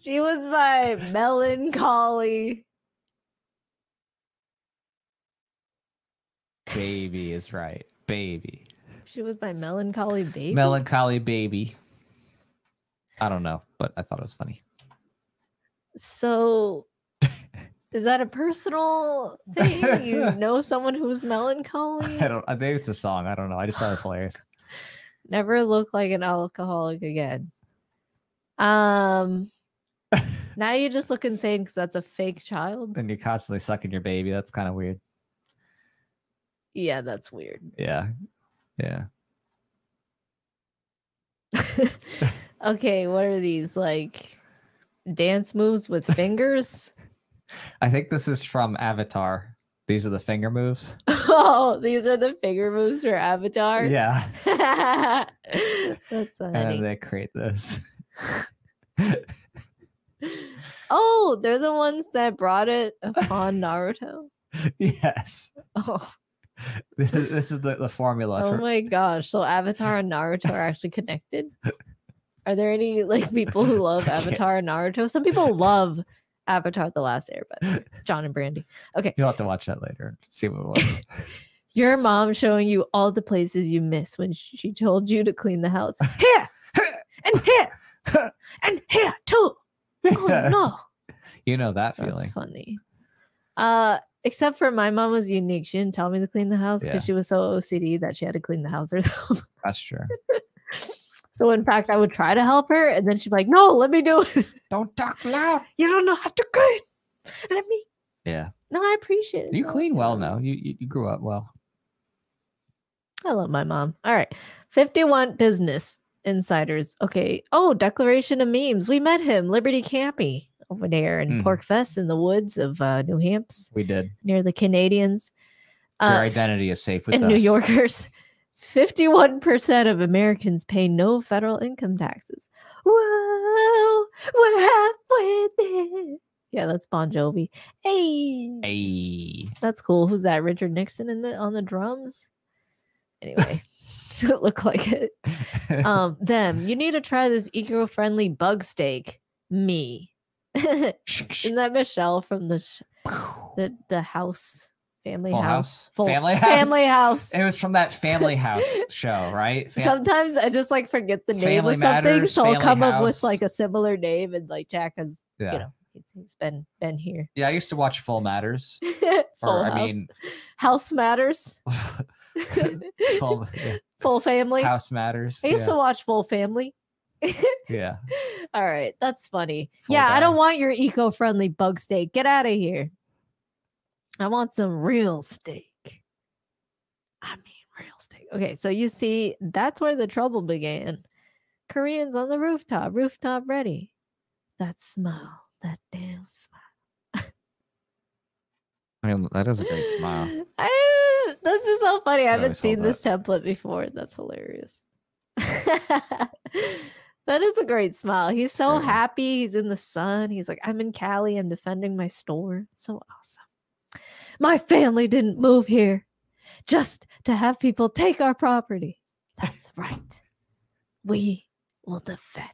She was my melancholy. Baby is right. Baby. She was my melancholy baby. Melancholy baby. I don't know, but I thought it was funny. so, is that a personal thing? You *laughs* know someone who's melancholy? I don't I think it's a song. I don't know. I just thought it was hilarious. *laughs* Never look like an alcoholic again. Um. *laughs* now you just look insane because that's a fake child. Then you're constantly sucking your baby. That's kind of weird. Yeah, that's weird. Yeah. Yeah. *laughs* okay, what are these like dance moves with fingers? *laughs* I think this is from Avatar. These are the finger moves. *laughs* oh, these are the finger moves for Avatar. Yeah. *laughs* That's *laughs* And funny. they create this. Oh, they're the ones that brought it upon Naruto. yes. Oh, This is, this is the, the formula. oh for, my gosh. So Avatar and Naruto are actually connected? Are there any like people who love Avatar and Naruto? Some people love Avatar The Last Airbender. *laughs* John and Brandy. Okay, you'll have to watch that later. See what it was. *laughs* Your mom showing you all the places you missed when she told you to clean the house. *laughs* Here and here and here too. Oh no. You know that feeling. That's funny. Uh, except for my mom was unique. She didn't tell me to clean the house because Yeah. she was so OCD that she had to clean the house herself. That's true. So in fact, I would try to help her, and then she'd be like, "No, let me do it. *laughs* Don't talk loud. you don't know how to clean. Let me." Yeah. No, I appreciate it. You though, clean well now. You, you you grew up well. I love my mom. All right, fifty-one business insiders. Okay. Oh, declaration of memes. We met him, Liberty Campy, over there in Mhm. PorcFest in the woods of uh, New Hampshire, We did. near the Canadians. Your Uh, identity is safe with and us. New Yorkers, 51% of Americans pay no federal income taxes. Whoa, we're halfway there. Yeah, that's Bon Jovi. Hey, Hey. that's cool. Who's that? Richard Nixon in the on the drums. Anyway, *laughs* *laughs* it looked like it. Um, them. You need to try this eco-friendly bug steak. Me. *laughs* Isn't that Michelle from the sh- the the house family Full house? House? Family House? Family house. It was from that Family House show, right? *laughs* Fam- Sometimes I just like forget the name Family of something, Matters, so I'll come up with like a similar name, and like Jack has, yeah. you know, he's- been been here. Yeah, I used to watch Full Matters. *laughs* Full I house. mean- house matters. *laughs* Full, yeah. Full Family. House matters. I used yeah. to watch Full Family. yeah. All right, that's funny. Full yeah, I don't want your eco-friendly bug steak. Get out of here. I want some real steak. I mean, real steak. Okay, so you see, that's where the trouble began. Koreans on the rooftop, rooftop ready. That smile, that damn smile. *laughs* I mean, that is a great smile. *laughs* I, this is so funny. I Really haven't seen this template before. That's hilarious. *laughs* that is a great smile. He's so happy. He's in the sun. He's like, I'm in Cali. I'm defending my store. It's so awesome. My family didn't move here just to have people take our property. That's *laughs* right. We will defend.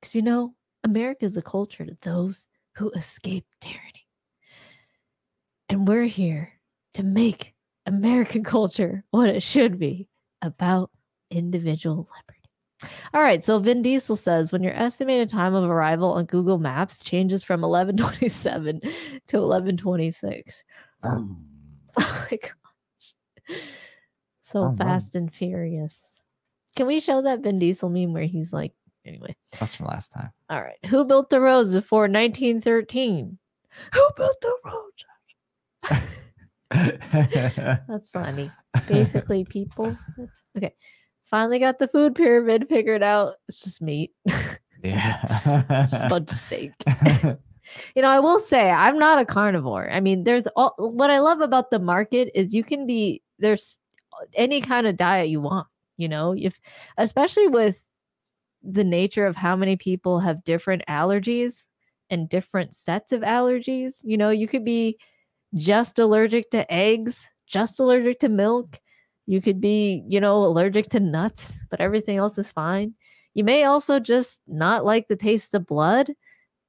Because you know, America is a culture to those who escape tyranny. And we're here to make American *laughs* culture what it should be about individual liberty. All right, so Vin Diesel says when your estimated time of arrival on Google Maps changes from 1127 to 1126. *clears throat* Oh my gosh. So Oh, fast and furious. Can we show that Vin Diesel meme where he's like, anyway? That's from last time. All right. Who built the roads before 1913? Who built the roads? *laughs* That's funny. Basically, people. *laughs* Okay. Finally got the food pyramid figured out. It's just meat. *laughs* yeah. Just a bunch of steak. *laughs* *laughs* You know, I will say I'm not a carnivore. I mean, there's all what I love about the market is you can be there's any kind of diet you want, you know, if especially with the nature of how many people have different allergies and different sets of allergies. You know, you could be just allergic to eggs, just allergic to milk. You could be, you know, allergic to nuts, but everything else is fine. You may also just not like the taste of blood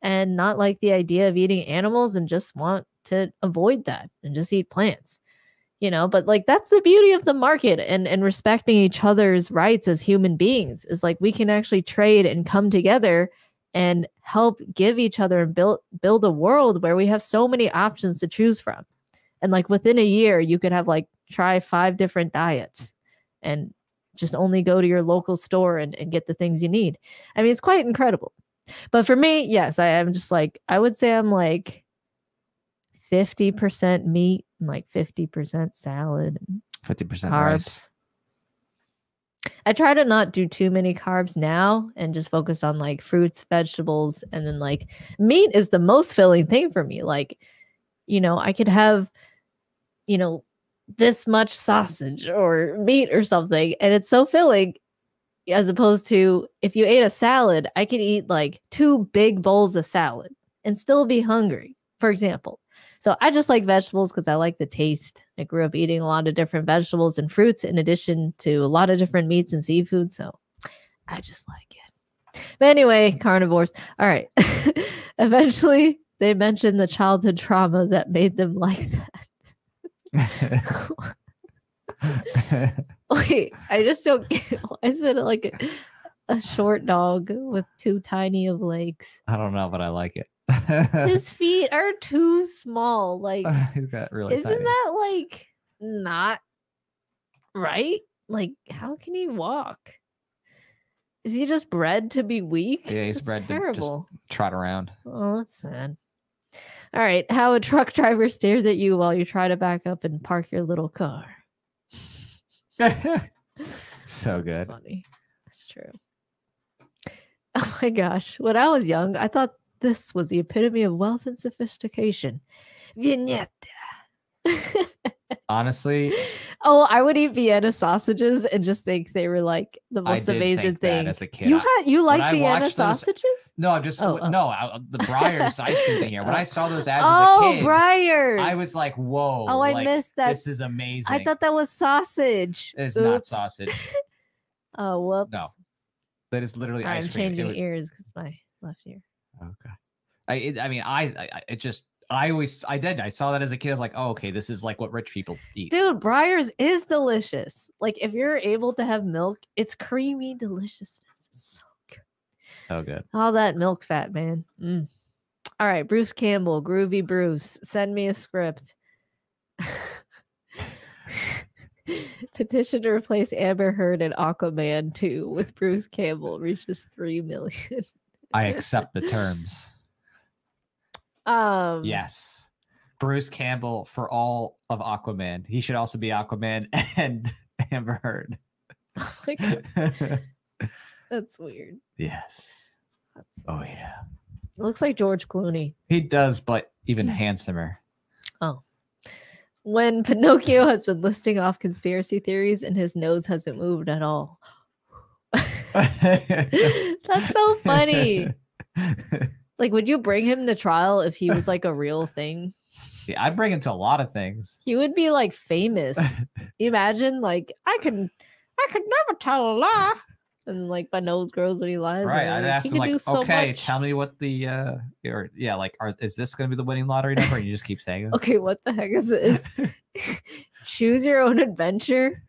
and not like the idea of eating animals and just want to avoid that and just eat plants you know but like that's the beauty of the market and and respecting each other's rights as human beings is like we can actually trade and come together and help give each other and build build a world where we have so many options to choose from and like within a year you could have like try five different diets and just only go to your local store and, and get the things you need i mean it's quite incredible but for me, yes, I am just like I would say I'm like 50% meat and like 50% salad 50% rice. carbs. I try to not do too many carbs now and just focus on like fruits, vegetables, and then like meat is the most filling thing for me. Like, you know, I could have, you know, this much sausage or meat or something, and it's so filling as opposed to if you ate a salad, I could eat like two big bowls of salad and still be hungry, for example. So I just like vegetables because I like the taste. I grew up eating a lot of different vegetables and fruits in addition to a lot of different meats and seafood. So I just like it. But anyway, carnivores. All right. *laughs* Eventually, they mentioned the childhood trauma that made them *laughs* like that. *laughs* Wait, I just don't get why *laughs* is it like a, a short dog with too tiny of legs? I don't know, but I like it. His *laughs* feet are too small. Like, He's got really isn't tiny. that like not right? Like, how can he walk? Is he just bred to be weak? Yeah, he's That's bred to just- terrible. trot around? Oh, that's sad. All right, how a truck *laughs* driver stares at you while you try to back up and park your little car. *laughs* so That's good. Funny. That's true. *laughs* Oh my gosh. When I was young, I thought this was the epitome of wealth and sophistication. Vignette. *laughs* Honestly, oh, I would eat Vienna sausages and just think they were like the most amazing thing. as a kid. You had you like Vienna watched those- sausages? no, I'm just Oh, oh. no. I, the Breyers ice cream thing here. When I saw those ads Oh, as a oh, kid, Breyers. I was like, "Whoa!" Oh, I like, missed that. This is amazing. I thought that was sausage. it is not sausage. *laughs* Oh, whoops. No, that is literally I'm ice cream. Changing was- ears because my left ear. Okay. I it, I mean I, I I- it just I always I did I saw that as a kid I was like oh okay this is like what rich people eat. Dude, Breyers is delicious. Like if you're able to have milk, it's creamy deliciousness. It's so good. So good. All that milk fat, man. Mm. All right, Bruce Campbell, Groovy Bruce, send me a script. *laughs* Petition to replace Amber Heard and Aquaman 2 with Bruce Campbell reaches 3 million. I accept the terms. Um Yes. Bruce Campbell for all of Aquaman. He should also be Aquaman *laughs* and Amber Heard. *laughs* *laughs* that's weird. yes. That's Oh yeah. It looks like George Clooney. He does, but even handsomer. Oh. When Pinocchio has been listing off conspiracy theories and his nose hasn't moved at all. That's so funny. Like, would you bring him to trial if he was like a real *laughs* thing? Yeah, I bring him to a lot of things. He would be like famous. *laughs* You imagine, like, I can, I could never tell a lie, and like my nose grows when he lies. Right. I'd like, ask he him like, so okay, much. tell me what the uh or yeah, like are is this gonna be the winning lottery number? And you just keep saying it. Okay, what the heck is this? *laughs* Choose your own adventure.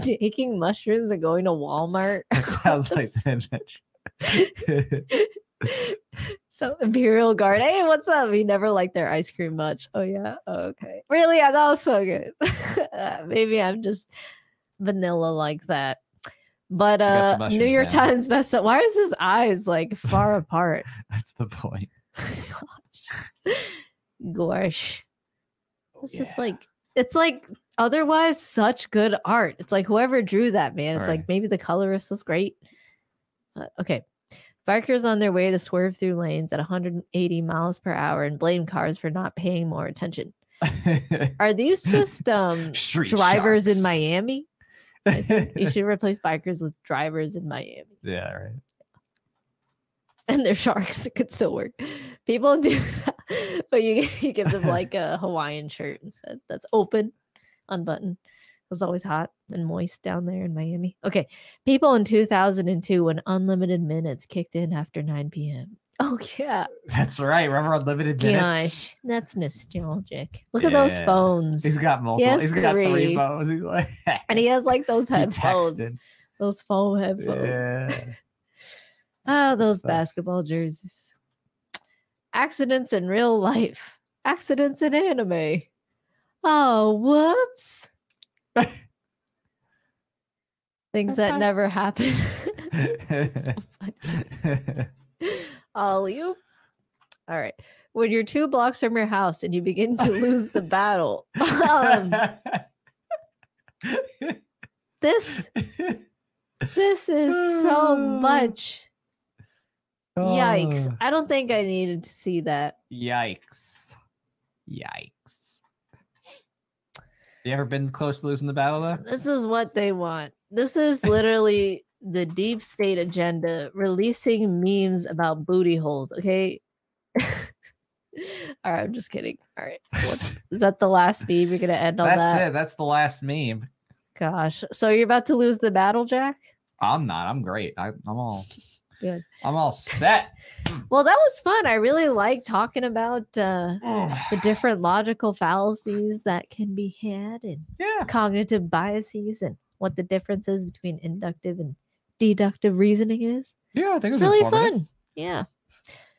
Taking mushrooms and going to Walmart. It sounds like the image. So Imperial Guard. Hey, what's up? He never liked their ice cream much. Oh yeah. Oh, okay. Really? Yeah, that was so good. *laughs* Uh, Maybe I'm just vanilla like that. But uh New York now. Times best. Why is his eyes like *laughs* far apart? *laughs* That's the point. Gosh. Gosh. It's Yeah. just like it's like otherwise such good art. It's like whoever drew that man. It's like maybe the colorist was great. But, okay. Bikers on their way to swerve through lanes at 180 miles per hour and blame cars for not paying more attention. *laughs* Are these just um drivers in. Miami? You should replace bikers with drivers in Miami. *laughs* yeah, right. and they're sharks. It *laughs* could still work. People do that, but you you give them like a Hawaiian shirt instead. That's open, unbuttoned. It was always hot and moist down there in Miami. Okay, people in 2002 when unlimited minutes kicked in after 9 p.m. *laughs* Oh yeah, That's right. Remember unlimited minutes? gosh, that's nostalgic. Look at those Yeah. phones, He's got multiple. has He's got three three. phones. He's like *laughs* and he has like those headphones, those foam headphones. Yeah. *laughs* Ah, those stuff. basketball jerseys. Accidents in real life. Accidents in anime. Oh, whoops. *laughs* Things that Okay. never happen. *laughs* All you. All right. When you're two blocks from your house and you begin to lose the battle. Um, this this is so much. *sighs* Yikes. I don't think I needed to see that. Yikes. Yikes. You ever been close to losing the battle though? This is what they want. This is literally the deep state agenda releasing memes about booty holes. Okay. *laughs* All right, I'm just kidding. All right. What's, *laughs* is that the last meme? You're going to end on That's that? it. That's the last meme. Gosh. So you're about to lose the battle, Jack? I'm not. I'm great. I, I'm all *laughs* Good. I'm all set. Well, that was fun. I really like talking about uh, the different logical fallacies that can be had and yeah. cognitive biases and what the difference is between inductive and deductive reasoning is. Yeah, I think It's it was really fun. Yeah.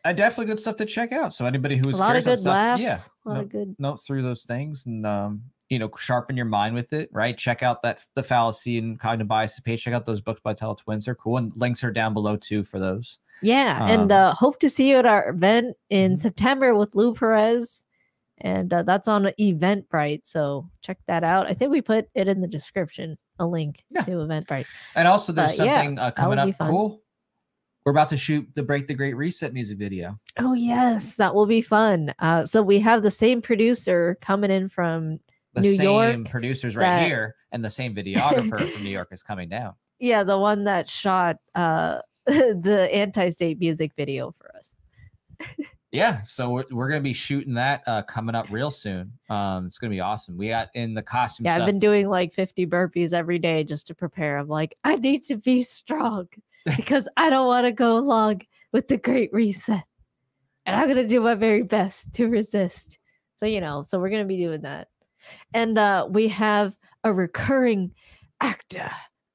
Uh, definitely good stuff to check out. So anybody who's a lot of good about laughs. stuff, A lot no- of good. note through those things and um, you know sharpen your mind with it right check out that the fallacy and cognitive biases page check out those books by Tuttle Twins they're cool and links are down below too for those Yeah. and Um, uh, hope to see you at our event in Mhm. September with Lou Perez. And uh, that's on Eventbrite. So check that out. I think we put it in the description, a link Yeah. to Eventbrite. and also there's But yeah, something uh, coming up cool we're about to shoot the break the great reset music video Oh, yes. That will be fun. Uh, so we have the same producer coming in from, the New same York, producers right that- here and the same *laughs* videographer from new york is coming down yeah, the one that shot uh, *laughs* the anti state music video for us. yeah so we're, we're gonna be shooting that uh coming up real soon um it's gonna be awesome we got in the costume Yeah, stuff I've been doing like 50 burpees every day just to prepare. I'm like, I need to be strong *laughs* because I don't want to go along with the great reset. And I'm going to do my very best to resist. So, you know, so we're going to be doing that. And uh, we have a recurring actor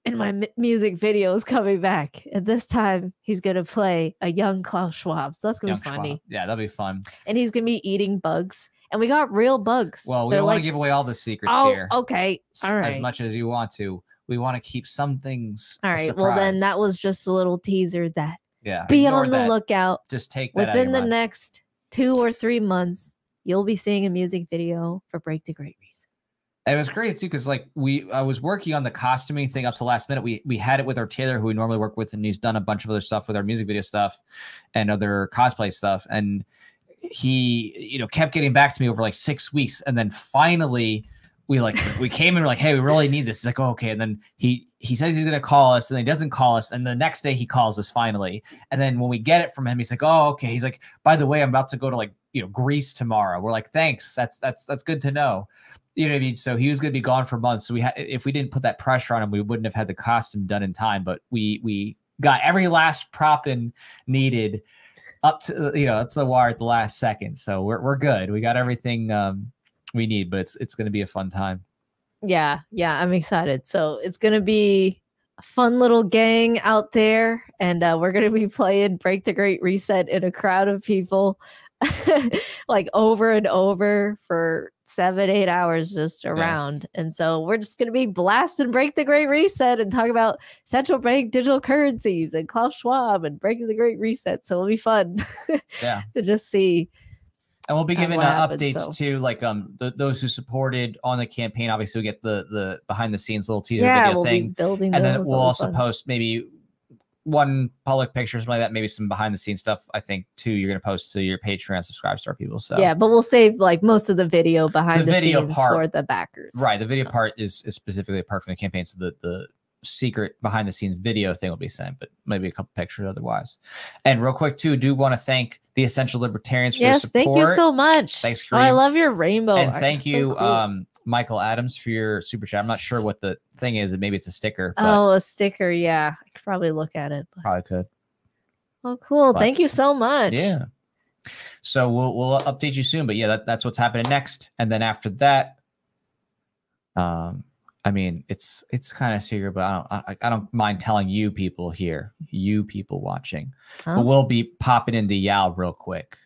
in my mu- music videos coming back. And this time he's going to play a young Klaus Schwab. So that's going to be funny. Schwab. yeah that'll be fun And he's going to be eating bugs and we got real bugs. Well, we They're don't want to give away all the secrets oh, here. okay, all right, As much as you want to. We want to keep some things. All right. Well, then that was just a little teaser that yeah. be on the that. lookout Just take that out of within the mind. next two or three months. You'll be seeing a music video for Break the Great. And it was crazy too, because like we, I was working on the costuming thing up to the last minute. We we had it with our tailor, who we normally work with, and he's done a bunch of other stuff with our music video stuff and other cosplay stuff. And he, you know, kept getting back to me over like six weeks, and then finally, we like *laughs* we came and we're like, hey, we really need this. He's like, oh, okay. And then he he says he's gonna call us, and he doesn't call us, and the next day he calls us finally. And then when we get it from him, he's like, oh, okay. He's like, by the way, I'm about to go to like you know Greece tomorrow. We're like, thanks. That's that's that's good to know. You know what I mean? So he was going to be gone for months. So we had, if we didn't put that pressure on him, we wouldn't have had the costume done in time. But we we got every last prop in needed up to you know up to the wire at the last second. So we're we're good. We got everything um, we need. But it's it's going to be a fun time. Yeah, yeah, I'm excited. So it's gonna be a fun little gang out there, and uh, we're gonna be playing Break the Great Reset in a crowd of people, *laughs* like over and over for seven, eight hours just around. And so we're just gonna be blast and Break the Great Reset and talk about central bank digital currencies and Klaus Schwab and breaking the Great Reset. So it'll be fun Yeah. *laughs* to just see. And we'll be giving uh, updates so. too, like um th- those who supported on the campaign. Obviously, we get the the behind the scenes little teaser Yeah, video we'll thing. building and then we'll also fun. post maybe one public picture, something like that, maybe some behind the scenes stuff. I think too, you're gonna post to your Patreon SubscribeStar people. So Yeah, but we'll save like most of the video behind the, The video scenes part- for the backers. right, the video So, part is, is specifically apart from the campaign, so the the secret behind the scenes video thing will be sent, but maybe a couple pictures otherwise. And real quick too, do want to thank the Essential Libertarians for Yes, their support. thank you so much. Thanks, Oh, I love your rainbow. and art. thank It's so you, cool. um, Michael Adams, for your super chat. I'm not sure what the thing is. Maybe it's a sticker, oh, a sticker. Yeah, I could probably look at it. but- probably could. Oh, cool. But- Thank you so much. Yeah. So we'll we'll update you soon, but yeah, that, that's what's happening next. And then after that, um, I mean, it's it's kind of secret, but I don't I, I don't mind telling you people here, you people watching. But we'll be popping into YAL real quick.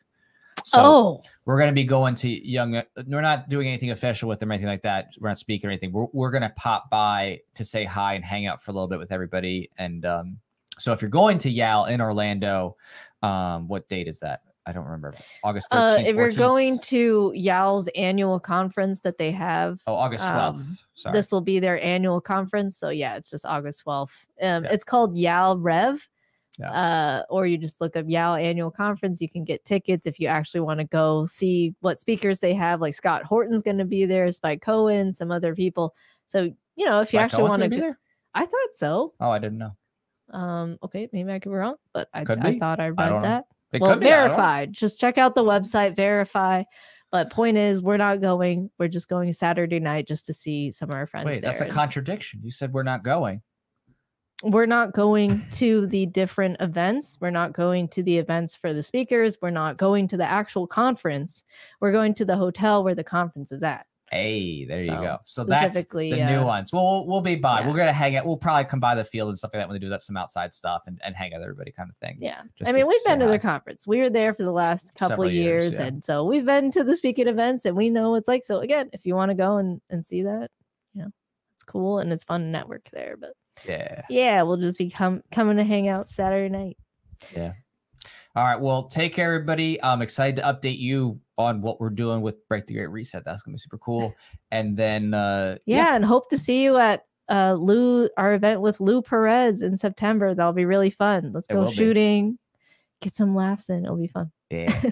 So oh, we're gonna be going to young. We're not doing anything official with them or anything like that. We're not speaking or anything. We're we're gonna pop by to say hi and hang out for a little bit with everybody. And um, so if you're going to YAL in Orlando, um, what date is that? I don't remember. August 13th. uh, if you're going to YAL's annual conference that they have, oh August 12th. um, Sorry. this will be their annual conference. So yeah, it's just August 12th. Um, Yeah. It's called Yal Rev. Yeah. Uh, or you just look up YAL annual conference. You can get tickets if you actually want to go see what speakers they have. Like Scott Horton's going to be there, Spike Cohen, some other people. So you know, if you actually want to, there. I thought so. Oh, I didn't know. Um, okay, maybe I could be wrong, but I, Could I thought I read know. that. It well, could be, I don't know. verified. Just check out the website, verify. But point is, we're not going. We're just going Saturday night just to see some of our friends. Wait, that's a contradiction. You said we're not going. We're not going to the different events. We're not going to the events for the speakers. We're not going to the actual conference. We're going to the hotel where the conference is at. Hey, there you go. So that's the uh, nuance. Well, we'll we'll be by. yeah. We're gonna hang out. We'll probably come by the field and stuff like that when they do that some outside stuff and, and hang out with everybody kind of thing. Yeah. Just I mean, we've been to hi. the conference. We were there for the last couple Several of years, years. yeah. And so we've been to the speaking events and we know what it's like. So again, if you want to go and, and see that, you know, it's cool and it's fun to network there. But Yeah. yeah, we'll just be com- coming to hang out Saturday night. Yeah. All right. Well, take care, everybody. I'm excited to update you on what we're doing with Break the Great Reset. That's gonna be super cool. *laughs* And then uh yeah, and hope to see you at uh Lou our event with Lou Perez in September. That'll be really fun. Let's It go will be. shooting, get some laughs in. It'll be fun. Yeah. *laughs*